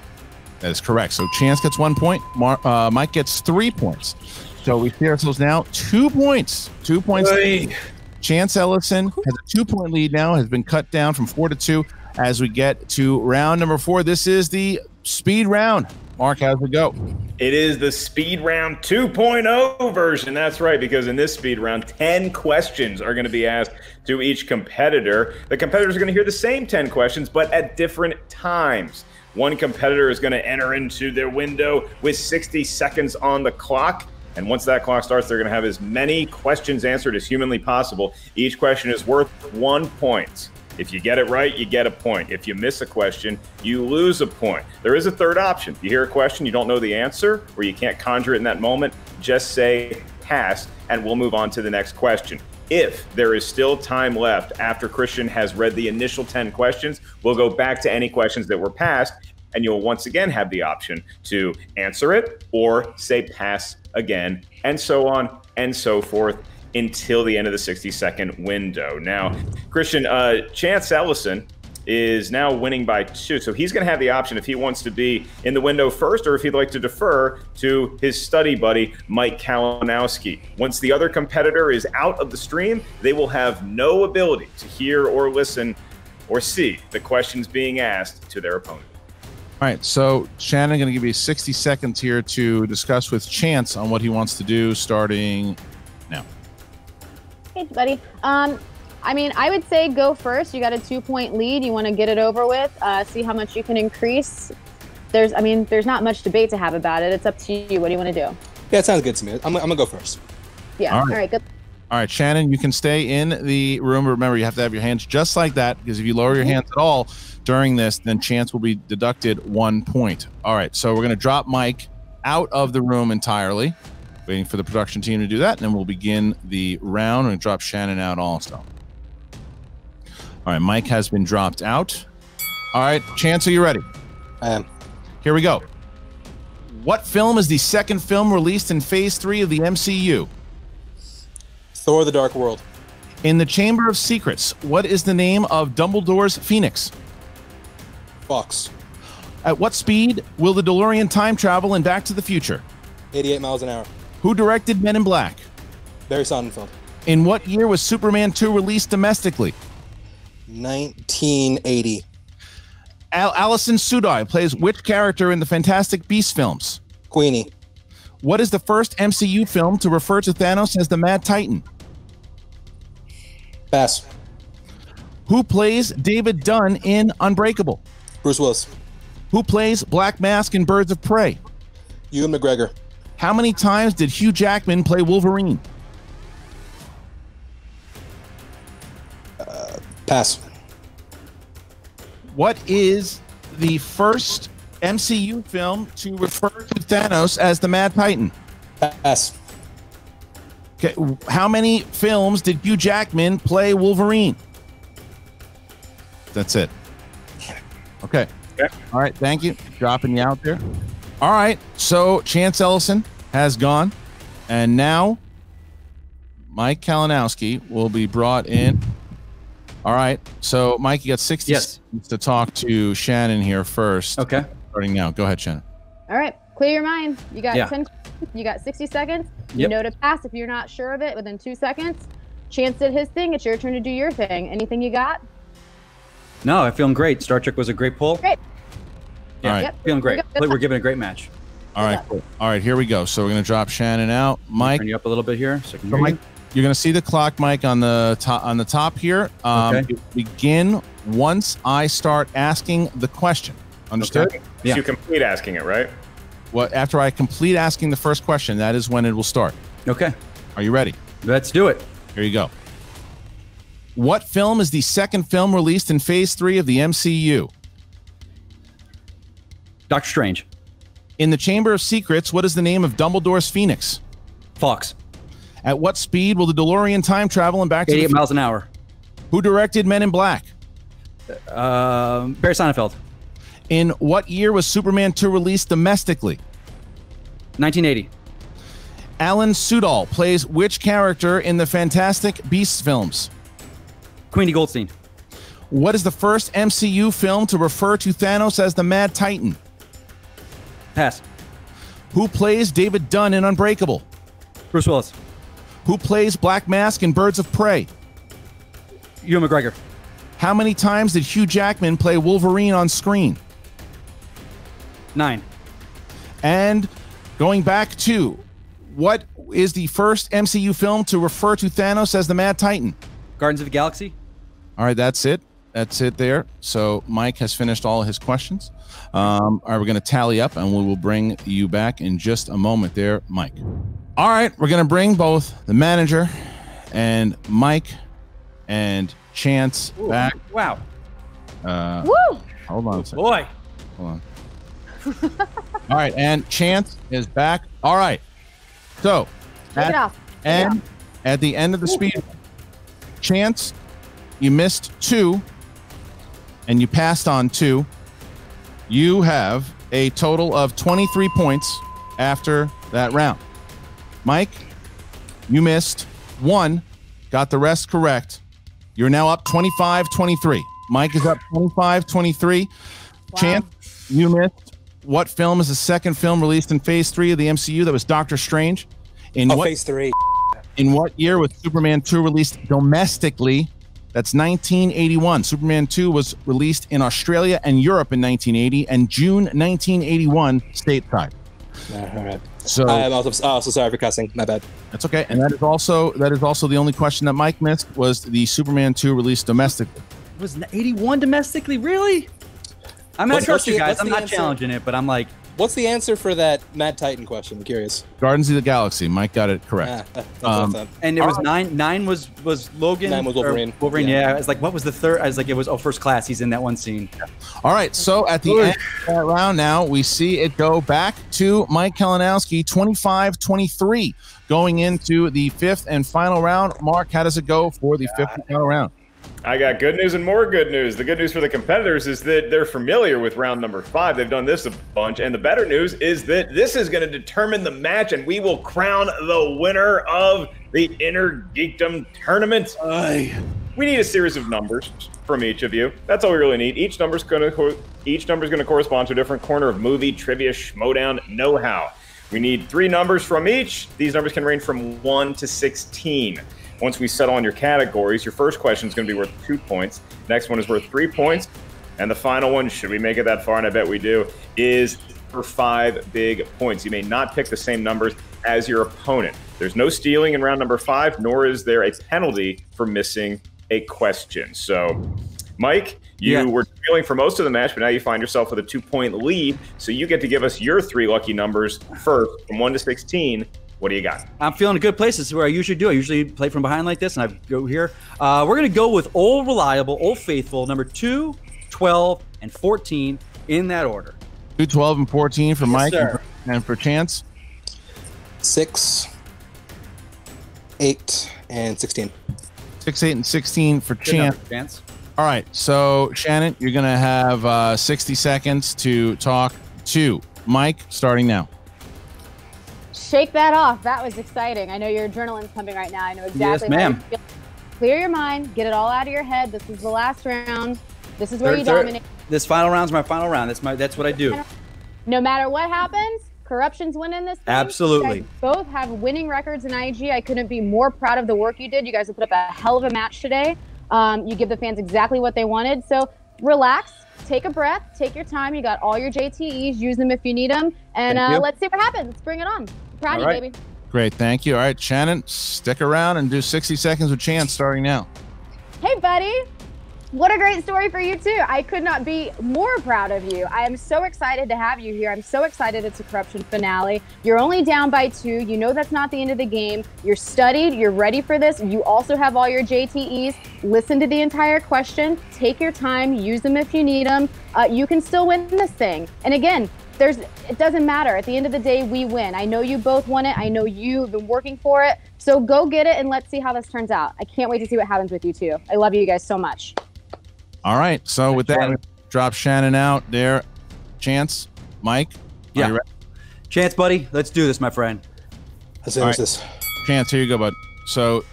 That is correct. So Chance gets one point. Mar- uh, Mike gets three points. So we see ourselves now two points. Two points. Hey. Chance Ellison has a two point lead now, has been cut down from four to two as we get to round number four. This is the speed round. Mark, how's it go? It is the speed round 2.0 version. That's right, because in this speed round, 10 questions are going to be asked to each competitor. The competitors are going to hear the same 10 questions, but at different times. One competitor is going to enter into their window with 60 seconds on the clock. And once that clock starts, they're going to have as many questions answered as humanly possible. Each question is worth one point. If you get it right, you get a point. If you miss a question, you lose a point. There is a third option. You hear a question, you don't know the answer, or you can't conjure it in that moment, just say pass, and we'll move on to the next question. If there is still time left after Kristian has read the initial 10 questions, we'll go back to any questions that were passed, and you'll once again have the option to answer it or say pass again, and so on and so forth until the end of the 60 second window. Now, Kristian, uh, Chance Ellison is now winning by two. So he's going to have the option if he wants to be in the window first or if he'd like to defer to his study buddy, Mike Kalinowski. Once the other competitor is out of the stream, they will have no ability to hear or listen or see the questions being asked to their opponent. All right, so Shannon going to give you 60 seconds here to discuss with Chance on what he wants to do starting now. Hey, buddy. Um, I mean, I would say go first. You got a two point lead. You want to get it over with, uh, see how much you can increase. There's, I mean, there's not much debate to have about it. It's up to you. What do you want to do? Yeah, it sounds good to me. I'm, I'm gonna go first. Yeah. All All right. right. Good. All right, Shannon, you can stay in the room. Remember, you have to have your hands just like that because if you lower your mm-hmm. hands at all during this, then Chance will be deducted one point. All right, so we're going to drop Mike out of the room entirely, waiting for the production team to do that, and then we'll begin the round and drop Shannon out also. All right, Mike has been dropped out. All right, Chance, are you ready? I am. Here we go. What film is the second film released in Phase 3 of the MCU? Thor: The Dark World. In the Chamber of Secrets, what is the name of Dumbledore's Phoenix? Fox. At what speed will the DeLorean time travel in Back to the Future? 88 miles an hour. Who directed Men in Black? Barry Sonnenfeld. In what year was Superman 2 released domestically? 1980. Al- Alison Sudol plays which character in the Fantastic Beasts films? Queenie. What is the first MCU film to refer to Thanos as the Mad Titan? Pass. Who plays David Dunn in Unbreakable? Bruce Willis. Who plays Black Mask in Birds of Prey? Ewan McGregor. How many times did Hugh Jackman play Wolverine? Pass. What is the first MCU film to refer to Thanos as the Mad Titan? Pass. Okay, how many films did Hugh Jackman play Wolverine? That's it. Okay. All right. Thank you. Dropping you out there. All right. So Chance Ellison has gone. And now Mike Kalinowski will be brought in All right. So, Mike, you got 60 Yes. seconds to talk to Shannon here first. Okay. Starting now. Go ahead, Shannon. All right, clear your mind. You got Yeah. 10, you got 60 seconds. You know to pass if you're not sure of it within two seconds. Chance did his thing. It's your turn to do your thing. Anything you got? No, I'm feeling great. Star Trek was a great pull. Great. All right. Yep. Feeling great. Good We're giving a great match. All right. Cool. All right. Here we go. So, we're going to drop Shannon out. Mike. Turn you up a little bit here so I can So, hear Mike, you. you're going to see the clock, Mike, on the top on the top here. Um, Okay. Begin once I start asking the question. Understood? So You complete asking it, right? Well, after I complete asking the first question, that is when it will start. Okay. Are you ready? Let's do it. Here you go. What film is the second film released in Phase Three of the MCU? Doctor Strange. In the Chamber of Secrets, what is the name of Dumbledore's Phoenix? Fox. At what speed will the DeLorean time travel and back to 88 the miles an hour. Who directed Men in Black? Um, Barry Sonnenfeld. In what year was Superman 2 released domestically? 1980. Alan Sudol plays which character in the Fantastic Beasts films? Queenie Goldstein. What is the first MCU film to refer to Thanos as the Mad Titan? Pass. Who plays David Dunn in Unbreakable? Bruce Willis. Who plays Black Mask in Birds of Prey? Ewan McGregor. How many times did Hugh Jackman play Wolverine on screen? Nine. And going back to what is the first MCU film to refer to Thanos as the Mad Titan? Guardians of the Galaxy. All right, that's it. That's it there. So Mike has finished all his questions. Um, all right, we're going to tally up and we will bring you back in just a moment there, Mike. All right, we're going to bring both the manager and Mike and Chance back. Wow. Uh, Woo! Hold on a second. Boy. Hold on. All right, and Chance is back. All right. So, Take at, off. Take it and at the end of the speed, Chance, you missed two, and you passed on two. You have a total of 23 points after that round. Mike, you missed one, got the rest correct. You're now up 25 23. Mike is up 25 23. Chance, you missed. What film is the second film released in phase three of the MCU? That was Doctor Strange. In Oh, what phase three. in what year was Superman 2 released domestically? That's 1981. Superman 2 was released in Australia and Europe in 1980 and June 1981 stateside. all right. So I'm also, oh, also sorry for cussing. My bad. that's okay. And that is also that is also the only question that Mike missed was the Superman 2 released domestically. Was 81 domestically? Really? I mean, I What's- trust what's you the- guys. what's I'm not answer? challenging it, but I'm like, What's the answer for that Mad Titan question? I'm curious. Guardians of the Galaxy. Mike got it correct. Ah, that's what I Um, and it was All right. nine. Nine was was Logan. Nine was or Wolverine. Wolverine. Yeah. Yeah. I was like, what was the third? I was like, it was oh, first class. He's in that one scene. All right. So at the end of that round now, we see it go back to Mike Kalinowski, 25 23, going into the fifth and final round. Mark, how does it go for the fifth and final round? I got good news and more good news. The good news for the competitors is that they're familiar with round number five. They've done this a bunch. And the better news is that this is going to determine the match, and we will crown the winner of the Inner Geekdom tournament. We need a series of numbers from each of you. That's all we really need. Each number's going to each number's going to correspond to a different corner of movie trivia schmoedown know-how. We need three numbers from each. These numbers can range from one to sixteen. Once we settle on your categories, your first question is going to be worth two points. Next one is worth three points. And the final one, should we make it that far, and I bet we do, is for five big points. You may not pick the same numbers as your opponent. There's no stealing in round number five, nor is there a penalty for missing a question. So, Mike, you Yeah. were stealing for most of the match, but now you find yourself with a two point lead. So you get to give us your three lucky numbers first from one to 16. What do you got? I'm feeling a good place. This is where I usually do. I usually play from behind like this, and I go here. Uh, we're gonna go with old reliable, old faithful, number two, 12, and 14 in that order. 2, 12, and 14 for Mike and sir. for, and for Chance. Six, eight, and sixteen. 6, 8, and 16 for Good Chance. number, Chance. All right. So, Shannon, you're going to have uh, 60 seconds to talk to Mike starting now. Shake that off. That was exciting. I know your adrenaline's pumping right now. I know exactly Yes, you ma'am. feel. clear your mind, get it all out of your head. This is the last round. This is where Third- you third- dominate. This final round's my final round. That's my. That's what I do. No matter what happens, corruption's winning this. Thing. Absolutely. You both have winning records in IG. I couldn't be more proud of the work you did. You guys have put up a hell of a match today. Um, you give the fans exactly what they wanted. So relax, take a breath, take your time. You got all your JTEs. Use them if you need them, and uh, let's see what happens. Let's bring it on. Proud of you, right. baby. Great, thank you. All right, Shannon, stick around and do 60 seconds with Chance starting now. Hey, buddy. What a great story for you, too. I could not be more proud of you. I am so excited to have you here. I'm so excited it's a corruption finale. You're only down by two. You know that's not the end of the game. You're studied. You're ready for this. You also have all your JTEs. Listen to the entire question. Take your time. Use them if you need them. Uh, you can still win this thing. And again, there's it doesn't matter. At the end of the day, we win. I know you both won it. I know you've been working for it. So go get it and let's see how this turns out. I can't wait to see what happens with you two. I love you guys so much. All right, so with that, Shannon. drop Shannon out there. Chance, Mike, are Yeah. you ready? Chance, buddy. Let's do this, my friend. Let's All finish right. this. Chance, here you go, bud. So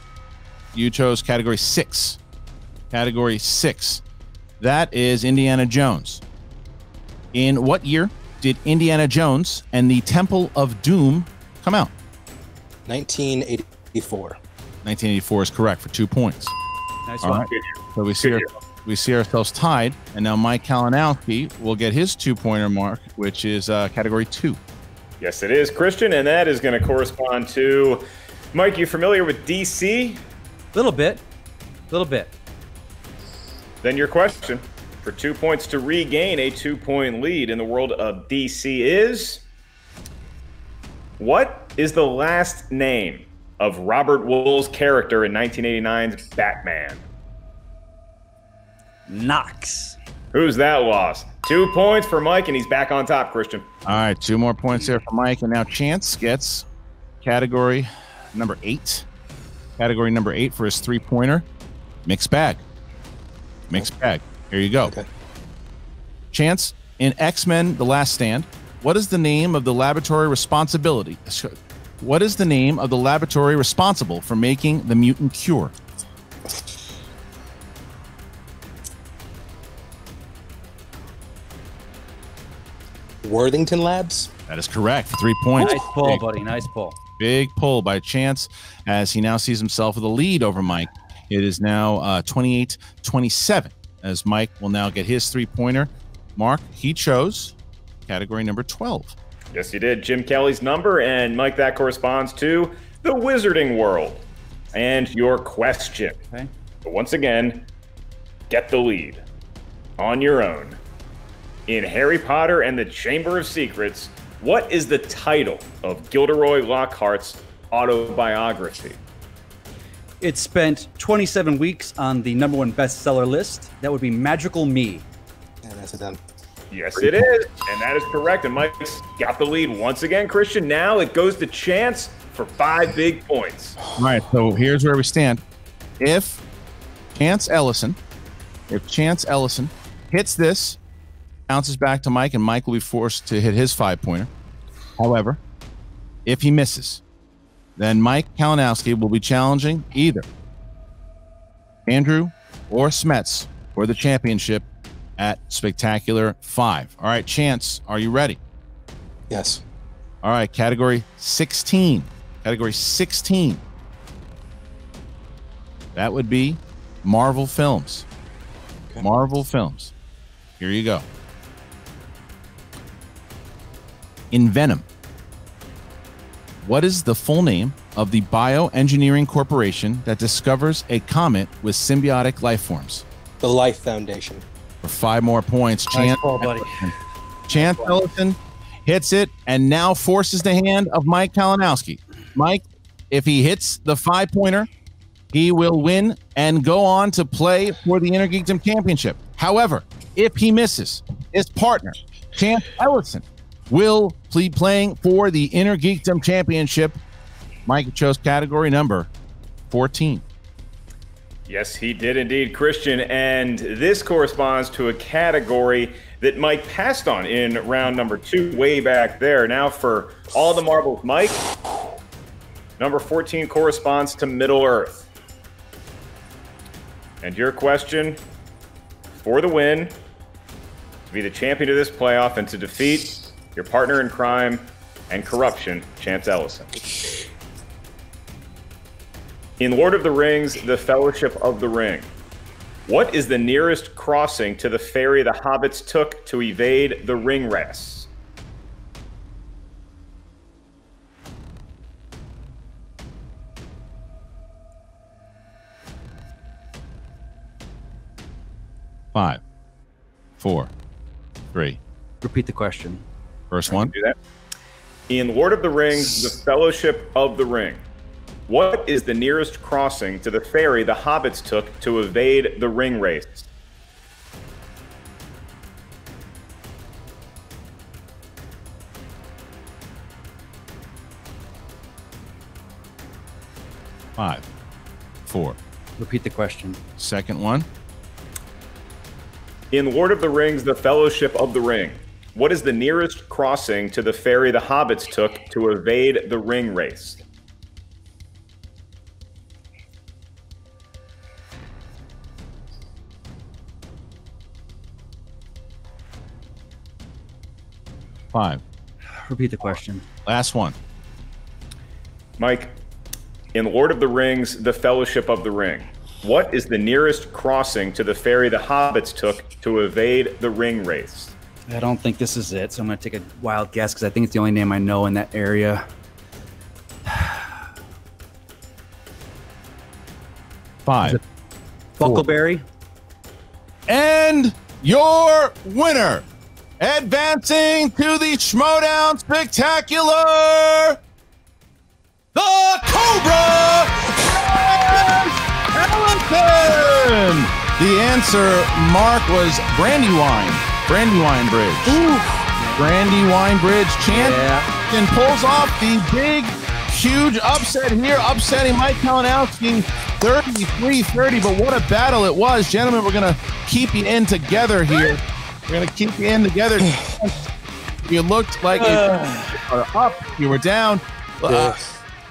you chose category six. Category six. That is Indiana Jones. In what year did Indiana Jones and the Temple of Doom come out? 1984. 1984 is correct for two points. Nice All one. right. So we see our, we see ourselves tied, and now Mike Kalinowski will get his two pointer mark, which is uh, category two. Yes, it is, Kristian, and that is going to correspond to Mike. You familiar with DC? A Little bit, a little bit. Then your question for two points to regain a two point lead in the world of DC is What is the last name of Robert Wuhl's character in 1989's Batman? Knox. Who's that lost? Two points for Mike, and he's back on top, Kristian. All right, two more points there for Mike, and now Chance gets category number eight. Category number eight for his three pointer. Mixed bag. Mixed bag. Here you go. Chance, in X Men The Last Stand, what is the name of the laboratory responsibility? What is the name of the laboratory responsible for making the mutant cure? Worthington Labs. That is correct for three points. Nice pull, Big- buddy. Nice pull. Big pull by Chance as he now sees himself with a lead over Mike. It is now uh, 28 27 as Mike will now get his three pointer. Mark, he chose category number 12. Yes, you did. Jim Kelly's number, and Mike, that corresponds to the Wizarding World. And your question. Okay. But once again, get the lead on your own. In Harry Potter and the Chamber of Secrets, what is the title of Gilderoy Lockhart's autobiography? It spent 27 weeks on the number one bestseller list. That would be Magical Me. And that's it done. Yes, it is. And that is correct. And Mike's got the lead once again, Kristian. Now it goes to chance for five big points. All right, so here's where we stand. If Chance Ellison, if Chance Ellison hits this, bounces back to Mike, and Mike will be forced to hit his five pointer. However, if he misses, then Mike Kalinowski will be challenging either Andrew or Smets for the championship at Spectacular Five. All right, Chance, are you ready? Yes. All right, category 16. Category 16. That would be Marvel films. Marvel films. Here you go. In Venom, what is the full name of the bioengineering corporation that discovers a comet with symbiotic life forms? The Life Foundation. For five more points, Nice Chance. ball, buddy. Chance Ellison hits it and now forces the hand of Mike Kalinowski. Mike, if he hits the five pointer, he will win and go on to play for the Innergeekdom Championship. However, if he misses, his partner, Chance Ellison, will be playing for the Inner Geekdom Championship. Mike chose category number 14. Yes, he did indeed, Kristian. And this corresponds to a category that Mike passed on in round number two, way back there. Now, for all the marbles, Mike, number 14 corresponds to Middle Earth. And your question for the win to be the champion of this playoff and to defeat your partner in crime and corruption, Chance Ellison. In Lord of the Rings, The Fellowship of the Ring, what is the nearest crossing to the ferry the hobbits took to evade the ring wraiths? Five, four, three. Repeat the question. First one. Do that. In Lord of the Rings, The Fellowship of the Ring, what is the nearest crossing to the ferry the hobbits took to evade the ring wraiths? Five, four. Repeat the question. Second one. In Lord of the Rings, The Fellowship of the Ring, what is the nearest crossing to the ferry the hobbits took to evade the ring race? Five. Repeat the question. Last one. Mike, in Lord of the Rings, The Fellowship of the Ring, what is the nearest crossing to the ferry the hobbits took to evade the ring wraiths? I don't think this is it, so I'm going to take a wild guess because I think it's the only name I know in that area. Five. Bucklebury. And your winner, advancing to the Schmoedown Spectacular, the Cobra Ellison. The answer, Mark, was Brandywine. Brandywine Bridge. Ooh. Brandywine Bridge. Chance and pulls off the big, huge upset here, upsetting Mike Kalinowski 33 30. But what a battle it was. Gentlemen, we're going to keep you in together here. We're going to keep you in together. You looked like you were up, you were down. Uh,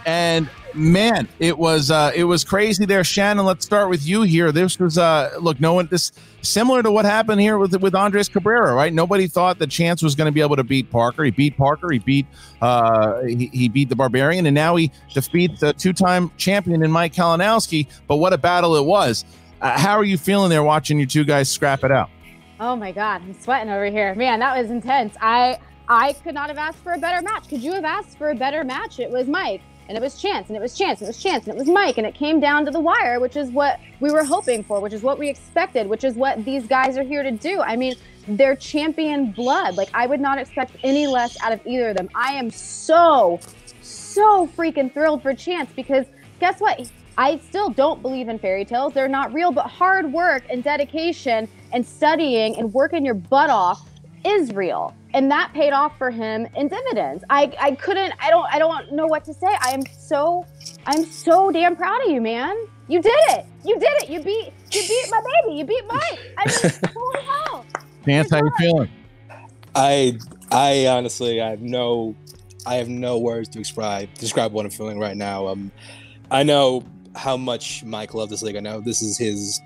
and man, it was uh, it was crazy there. Shannon, let's start with you here. This was uh, look, no one this similar to what happened here with with Andres Cabrera, right? Nobody thought that Chance was going to be able to beat Parker. He beat Parker. He beat uh, he, he beat the Barbarian, and now he defeats the two time champion in Mike Kalinowski. But what a battle it was! Uh, how are you feeling there watching you two guys scrap it out? Oh my God, I'm sweating over here. Man, that was intense. I I could not have asked for a better match. Could you have asked for a better match? It was Mike, and it was Chance, and it was Chance, and it was Chance, and it was Mike, and it came down to the wire, which is what we were hoping for, which is what we expected, which is what these guys are here to do. I mean, they're champion blood. Like I would not expect any less out of either of them. I am so, so freaking thrilled for Chance because guess what? I still don't believe in fairy tales. They're not real, but hard work and dedication and studying and working your butt off is real. And that paid off for him in dividends. I, I couldn't, I don't, I don't know what to say. I am so, I'm so damn proud of you, man. You did it. You did it. You beat, you beat my baby. You beat Mike. I mean, holy hell. Chance, how you feeling? I I honestly I have no I have no words to describe describe what I'm feeling right now. Um, I know how much Mike loves this league. I know this is his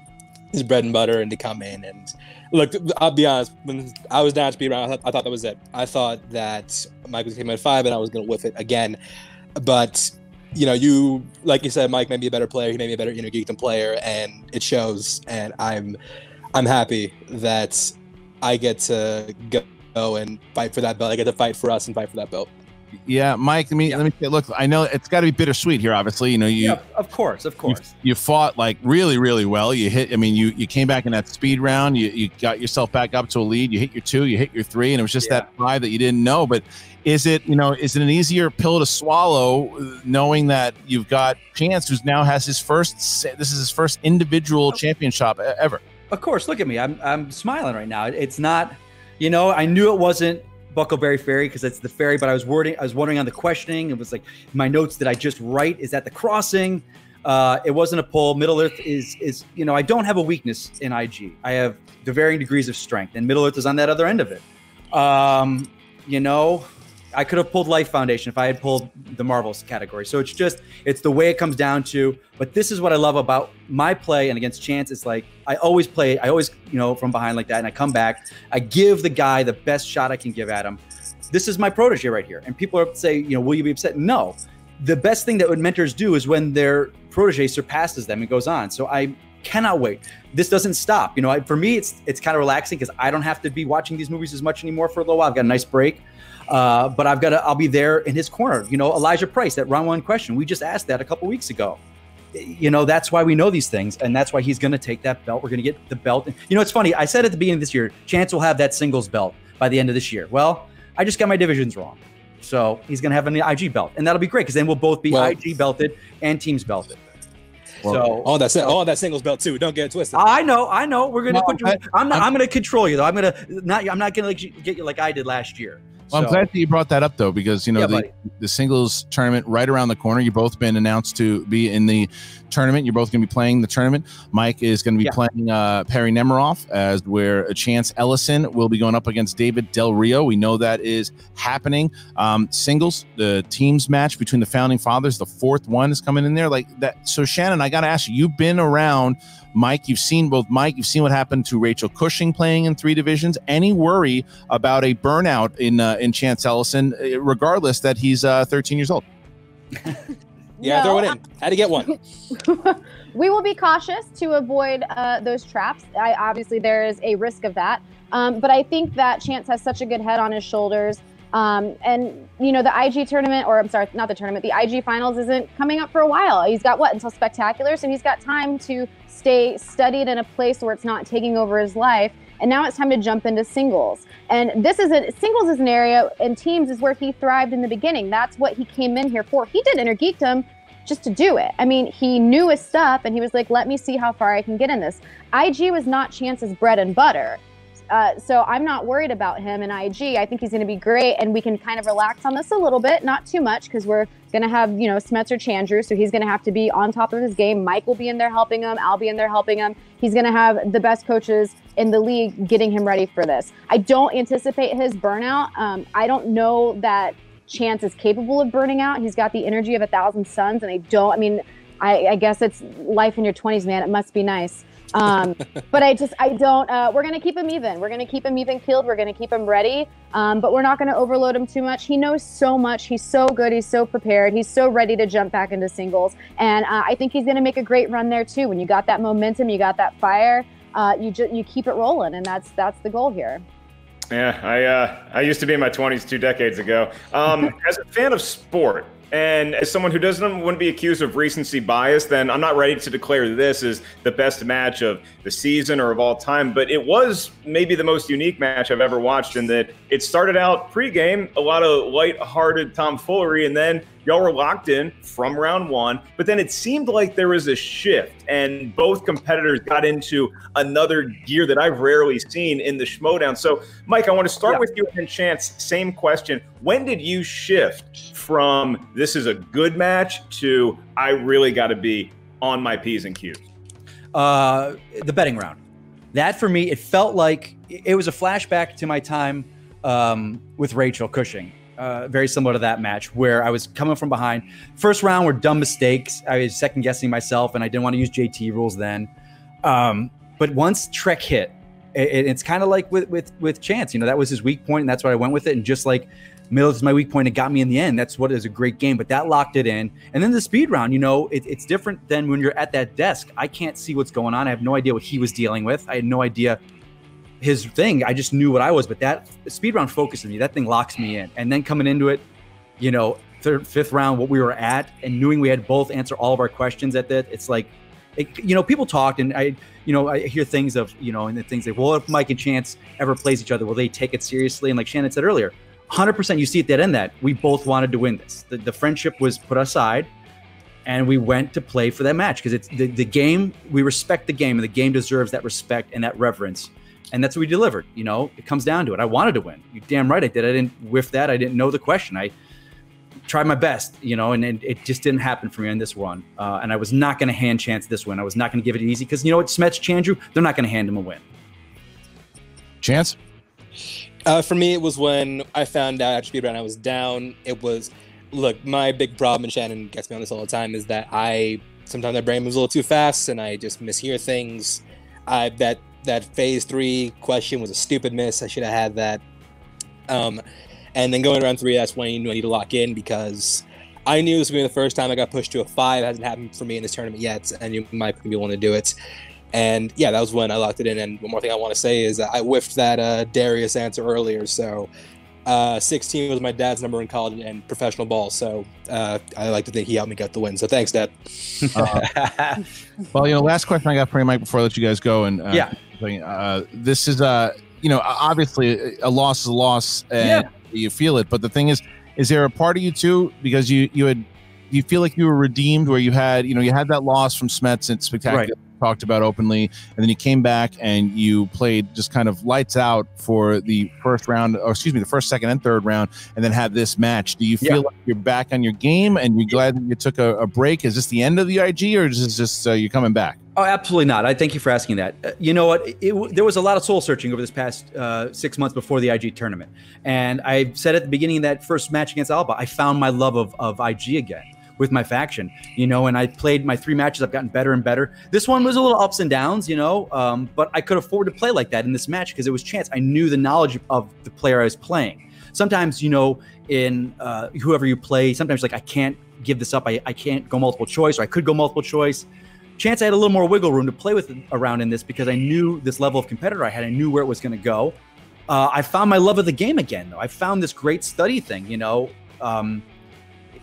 his bread and butter, and to come in and look. I'll be honest. When I was down to be around, I thought, I thought that was it. I thought that Mike was came at five, and I was going to whiff it again. But you know, you like you said, Mike may be a better player. He may be a better you know geekdom player, and it shows. And I'm I'm happy that I get to go and fight for that belt. I get to fight for us and fight for that belt. Yeah, Mike. Let me let me say, look. I know it's got to be bittersweet here. Obviously, you know you. Yeah, of course, of course. you fought like really, really well. You hit. I mean, you you came back in that speed round. You you got yourself back up to a lead. You hit your two. You hit your three, and it was just that five that you didn't know. But is it you know is it an easier pill to swallow knowing that you've got Chance, who's now has his first. This is his first individual championship e- ever. Of course, look at me. I'm I'm smiling right now. It's not, you know, I knew it wasn't Bucklebury Ferry because it's the ferry, but I was wording, I was wondering on the questioning. It was like my notes that I just write? Is that the crossing? Uh, it wasn't a pull. Middle Earth is is you know I don't have a weakness in IG. I have the varying degrees of strength, and Middle Earth is on that other end of it. Um, you know, I could have pulled Life Foundation if I had pulled the Marvels category. So it's just it's the way it comes down to. But this is what I love about my play and against Chance. It's like I always play. I always you know from behind like that, and I come back. I give the guy the best shot I can give at him. This is my protege right here, and people are say you know will you be upset? No. The best thing that would mentors do is when their protege surpasses them and goes on. So I cannot wait. This doesn't stop. You know, I, for me, it's it's kind of relaxing because I don't have to be watching these movies as much anymore for a little while. I've got a nice break. Uh, but I've got to, I'll be there in his corner. You know, Elijah Price, that round one question. We just asked that a couple weeks ago. You know, that's why we know these things. And that's why he's going to take that belt. We're going to get the belt. You know, it's funny. I said at the beginning of this year, Chance will have that singles belt by the end of this year. Well, I just got my divisions wrong. So he's going to have an IG belt. And that'll be great because then we'll both be well, IG belted and teams belted. Well, so all that so, all that singles belt too. Don't get it twisted. I know, I know. We're gonna. No, put you, I'm not. I'm, I'm, gonna control you though. I'm gonna not. I'm not gonna like, get you like I did last year. Well, so. I'm glad that you brought that up though, because you know yeah, the, the singles tournament right around the corner. You've both been announced to be in the tournament. You're both going to be playing the tournament. Mike is going to be yeah. playing uh, Perry Nemiroff, as where a Chance Ellison will be going up against David Del Rio. We know that is happening. Um, singles, the teams match between the founding fathers, the fourth one is coming in there like that. So Shannon, I got to ask you, you've been around Mike, you've seen both Mike, you've seen what happened to Rachel Cushing playing in three divisions. Any worry about a burnout in uh, in Chance Ellison, uh, regardless that he's uh, 13 years old? yeah, no, throw it in. Had to get one. we will be cautious to avoid uh, those traps. I, obviously, there is a risk of that. Um, but I think that Chance has such a good head on his shoulders. Um, and you know the IG tournament, or I'm sorry, not the tournament, the IG finals isn't coming up for a while. He's got what until spectacular, so he's got time to stay studied in a place where it's not taking over his life. And now it's time to jump into singles. And this is a singles is an area and teams is where he thrived in the beginning. That's what he came in here for. He did Innergeekdom just to do it. I mean, he knew his stuff and he was like, let me see how far I can get in this. IG was not Chance's bread and butter. Uh, so I'm not worried about him in IG. I think he's going to be great, and we can kind of relax on this a little bit, not too much, because we're going to have you know Smets or Chandru, so he's going to have to be on top of his game. Mike will be in there helping him. I'll be in there helping him. He's going to have the best coaches in the league getting him ready for this. I don't anticipate his burnout. Um, I don't know that Chance is capable of burning out. He's got the energy of a thousand suns, and I don't. I mean, I, I guess it's life in your 20s, man. It must be nice. Um, but I just, I don't, uh, we're going to keep him even. We're going to keep him even keeled. We're going to keep him ready. Um, but we're not going to overload him too much. He knows so much. He's so good. He's so prepared. He's so ready to jump back into singles. And uh, I think he's going to make a great run there too. When you got that momentum, you got that fire, uh, you just, you keep it rolling. And that's, that's the goal here. Yeah, I uh, I used to be in my 20s two decades ago. Um, as a fan of sport, and as someone who doesn't want to be accused of recency bias, then I'm not ready to declare this as the best match of the season or of all time. But it was maybe the most unique match I've ever watched in that it started out pregame, a lot of light-hearted tomfoolery, and then y'all were locked in from round one. But then it seemed like there was a shift, and both competitors got into another gear that I've rarely seen in the Schmoedown. So, Mike, I want to start yeah. with you and Chance. Same question. When did you shift from this is a good match to I really got to be on my P's and Q's? Uh, the betting round. That for me, it felt like it was a flashback to my time um, with Rachel Cushing uh, very similar to that match where I was coming from behind. First round were dumb mistakes. I was second guessing myself, and I didn't want to use JT rules then. Um, but once Trek hit, it, it's kind of like with with with Chance. You know, that was his weak point, and that's why I went with it. And just like middle is my weak point, it got me in the end. That's what is a great game. But that locked it in. And then the speed round, you know, it, it's different than when you're at that desk. I can't see what's going on. I have no idea what he was dealing with. I had no idea his thing. I just knew what I was, but that speed round focuses me. That thing locks me in. And then coming into it, you know, third, fifth round, what we were at, and knowing we had both answer all of our questions at that, it's like, it, you know, people talked, and I, you know, I hear things of, you know, and the things like, well, if Mike and Chance ever plays each other, will they take it seriously? And like Shannon said earlier, 100% you see at that end that we both wanted to win this. The, the friendship was put aside and we went to play for that match because it's the, the game we respect the game and the game deserves that respect and that reverence and that's what we delivered. You know, it comes down to it. I wanted to win. You damn right I did. I didn't whiff that. I didn't know the question. I tried my best, you know, and, and it just didn't happen for me on this one. Uh, and I was not going to hand Chance this win. I was not going to give it easy because you know what, Smets Chandru, they're not going to hand him a win. Chance. Uh, for me, it was when I found out after speedrun I was down. It was, look, my big problem, and Shannon gets me on this all the time, is that I sometimes my brain moves a little too fast and I just mishear things. I that that phase three question was a stupid miss. I should have had that. Um, and then going around three, that's when you knew I need to lock in because I knew this was going to be the first time I got pushed to a five. It hasn't happened for me in this tournament yet, and you might be willing to do it. And yeah, that was when I locked it in. And one more thing I want to say is I whiffed that uh, Darius answer earlier. So uh, 16 was my dad's number in college and professional ball. So uh, I like to think he helped me get the win. So thanks, Dad. Uh, well, you know, last question I got for you, Mike, before I let you guys go. And uh, Yeah. uh, this is, uh, you know, obviously a loss is a loss, and you feel it. But the thing is, is there a part of you too because you you had you feel like you were redeemed where you had you know you had that loss from Smets and spectacular talked about openly and then you came back and you played just kind of lights out for the first round or excuse me the first second and third round and then had this match do you feel Yeah. like you're back on your game and you're glad that you took a, a break is this the end of the ig or is this just uh, you're coming back Oh, absolutely not. I thank you for asking that. Uh, you know what? It, it- there was a lot of soul searching over this past uh, six months before the IG tournament, and I said at the beginning of that first match against Alba, I found my love of of IG again with my faction. You know, and I played my three matches. I've gotten better and better. This one was a little ups and downs, you know, um, but I could afford to play like that in this match because it was chance. I knew the knowledge of the player I was playing. Sometimes, you know, in uh, whoever you play, sometimes like I can't give this up. I, I can't go multiple choice, or I could go multiple choice. Chance I had a little more wiggle room to play with around in this because I knew this level of competitor I had. I knew where it was going to go. Uh, I found my love of the game again, though. I found this great study thing. You know, um,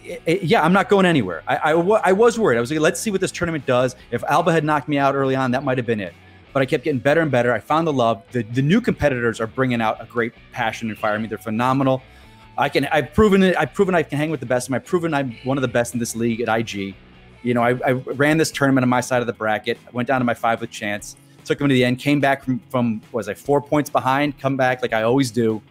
it- it- yeah, I'm not going anywhere. I, I, I was worried. I was like, let's see what this tournament does. If Alba had knocked me out early on, that might have been it. But I kept getting better and better. I found the love. The, the new competitors are bringing out a great passion and fire in me. They're phenomenal. I can. I've proven it. I've proven I can hang with the best. And I've proven I'm one of the best in this league at IG. You know, I, I ran this tournament on my side of the bracket. I went down to my five with chance. Took him to the end. Came back from from what was I four points behind. Come back like I always do.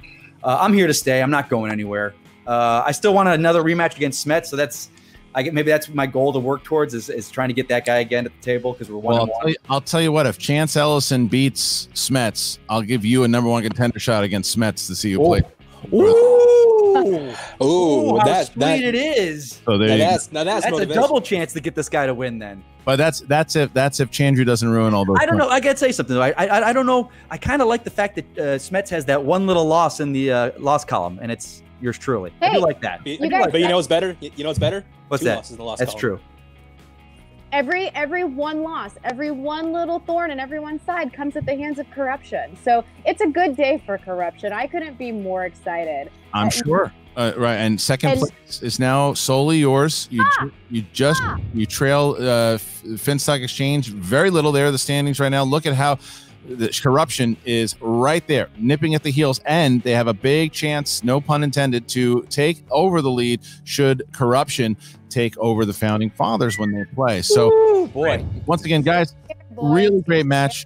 Uh, I'm here to stay. I'm not going anywhere. Uh, I still want another rematch against Smet. So that's. I get maybe that's my goal to work towards is, is trying to get that guy again at the table because we're one well, I'll one. tell, you, I'll tell you what if chance ellison beats smets i'll give you a number one contender shot against smets to see you play Ooh, Ooh, how that- sweet that- it is. So there Now you go. that's now that's, That's a double chance to get this guy to win. Then but that's that's if that's if chandru doesn't ruin all those I don't points. know. I gotta say something though. I I, I don't know. I kind of like the fact that uh, Smets has that one little loss in the uh, loss column, and it's yours truly. I do like that. You- I do guys- like but you know what's better? You you know what's better? What's Two that? losses the loss That's column. true. Every every one loss every one little thorn in everyone's side comes at the hands of corruption. So it's a good day for corruption. I couldn't be more excited. I'm Uh, sure. Uh, right and second And- place is now solely yours. You ju- you just you trail uh finstock exchange. Very little there the standings right now. Look at how the corruption is right there nipping at the heels. And they have a big chance no pun intended to take over the lead should corruption take over the founding fathers when they play. So boy once again guys really great match.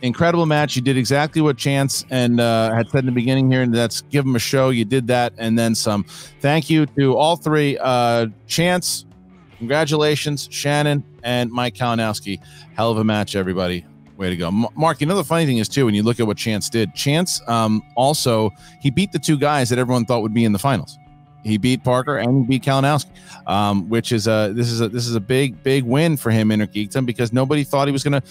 Incredible match. You did exactly what chance and uh, had said in the beginning here and that's give them a show. You did that and then some. Thank you to all three. Uh, chance congratulations. Shannon and mike kalinowski hell of a match everybody way to go mark you know the funny thing is too when you look at what chance did chance um, also he beat the two guys that everyone thought would be in the finals he beat Parker and he beat Kalinowski, um, which is a this is a this is a big big win for him in Geekdom because nobody thought he was gonna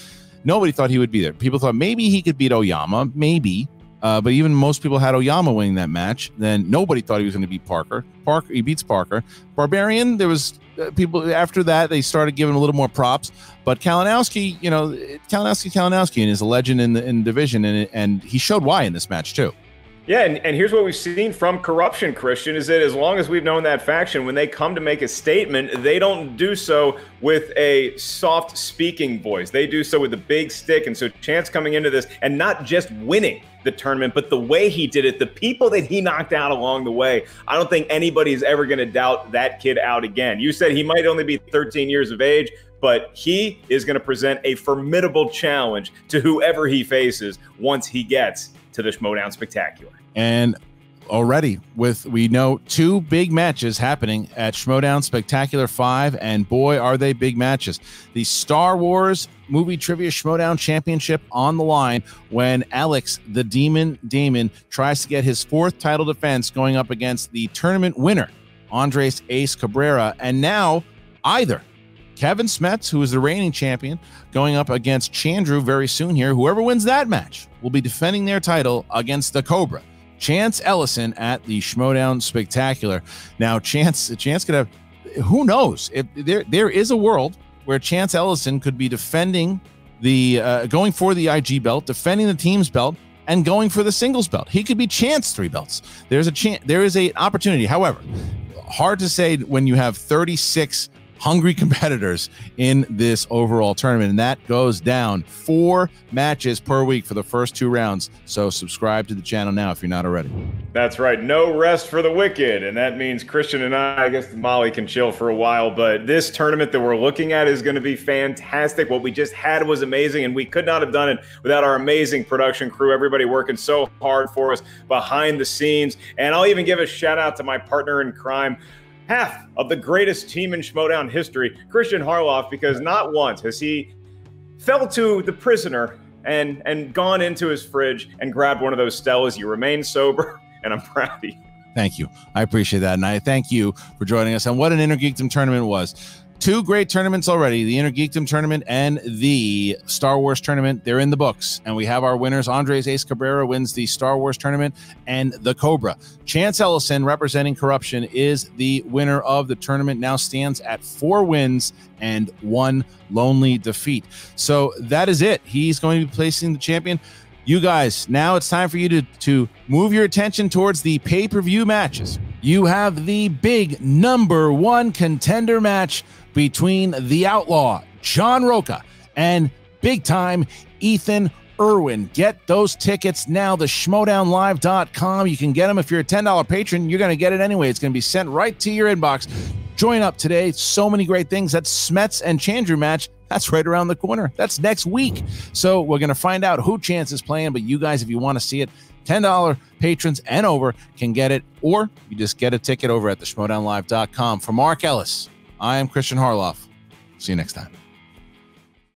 nobody thought he would be there. People thought maybe he could beat Oyama, maybe, uh, but even most people had Oyama winning that match. Then nobody thought he was going to beat Parker. Parker he beats Parker. Barbarian there was Uh, people after that they started giving a little more props, but Kalinowski, you know, Kalinowski Kalinowski and is a legend in the in division and and he showed why in this match too. Yeah, and, and here's what we've seen from corruption, Kristian, is that as long as we've known that faction, when they come to make a statement, they don't do so with a soft speaking voice. They do so with a big stick. And so Chance coming into this and not just winning the tournament, but the way he did it, the people that he knocked out along the way, I don't think anybody's ever going to doubt that kid out again. You said he might only be 13 years of age, but he is going to present a formidable challenge to whoever he faces once he gets to the Schmoedown Spectacular. And already with we know two big matches happening at Schmoedown Spectacular 5 and boy are they big matches. The Star Wars Movie Trivia Schmoedown Championship on the line when Alex the Demon Damon tries to get his fourth title defense going up against the tournament winner Andres Ace Cabrera and now either Kevin Smets, who is the reigning champion, going up against Chandru very soon here. Whoever wins that match will be defending their title against the Cobra. Chance Ellison at the Schmoedown Spectacular. Now, Chance, Chance could have. Who knows if there there is a world where Chance Ellison could be defending the uh, going for the IG belt, defending the team's belt, and going for the singles belt. He could be Chance three belts. There's a chance. There is a opportunity. However, hard to say when you have 36 hungry competitors in this overall tournament. And that goes down four matches per week for the first two rounds. So subscribe to the channel now if you're not already. That's right. No rest for the wicked. And that means Kristian and I, I guess Molly can chill for a while. But this tournament that we're looking at is going to be fantastic. What we just had was amazing. And we could not have done it without our amazing production crew, everybody working so hard for us behind the scenes. And I'll even give a shout out to my partner in crime half of the greatest team in Schmoedown history, Kristian Harloff, because not once has he fell to the prisoner and and gone into his fridge and grabbed one of those Stellas. You remain sober, and I'm proud of you. Thank you. I appreciate that. And I thank you for joining us. And what an Innergeekdom tournament was two great tournaments already the Innergeekdom tournament and the Star Wars tournament. They're in the books. And we have our winners. Andres Ace Cabrera wins the Star Wars tournament and the Cobra. Chance Ellison, representing corruption, is the winner of the tournament, now stands at four wins and one lonely defeat. So that is it. He's going to be placing the champion. You guys, now it's time for you to, to move your attention towards the pay per view matches. You have the big number one contender match between the outlaw, John Rocha, and big time Ethan Irwin. Get those tickets now. The schmoedownlive.com. You can get them if you're a $10 patron. You're going to get it anyway. It's going to be sent right to your inbox. Join up today. So many great things. That Smets and Chandru match. That's right around the corner. That's next week. So we're going to find out who Chance is playing. But you guys, if you want to see it, $10 patrons and over can get it, or you just get a ticket over at the schmoedownlive.com. For Mark Ellis, I am Kristian Harloff. See you next time.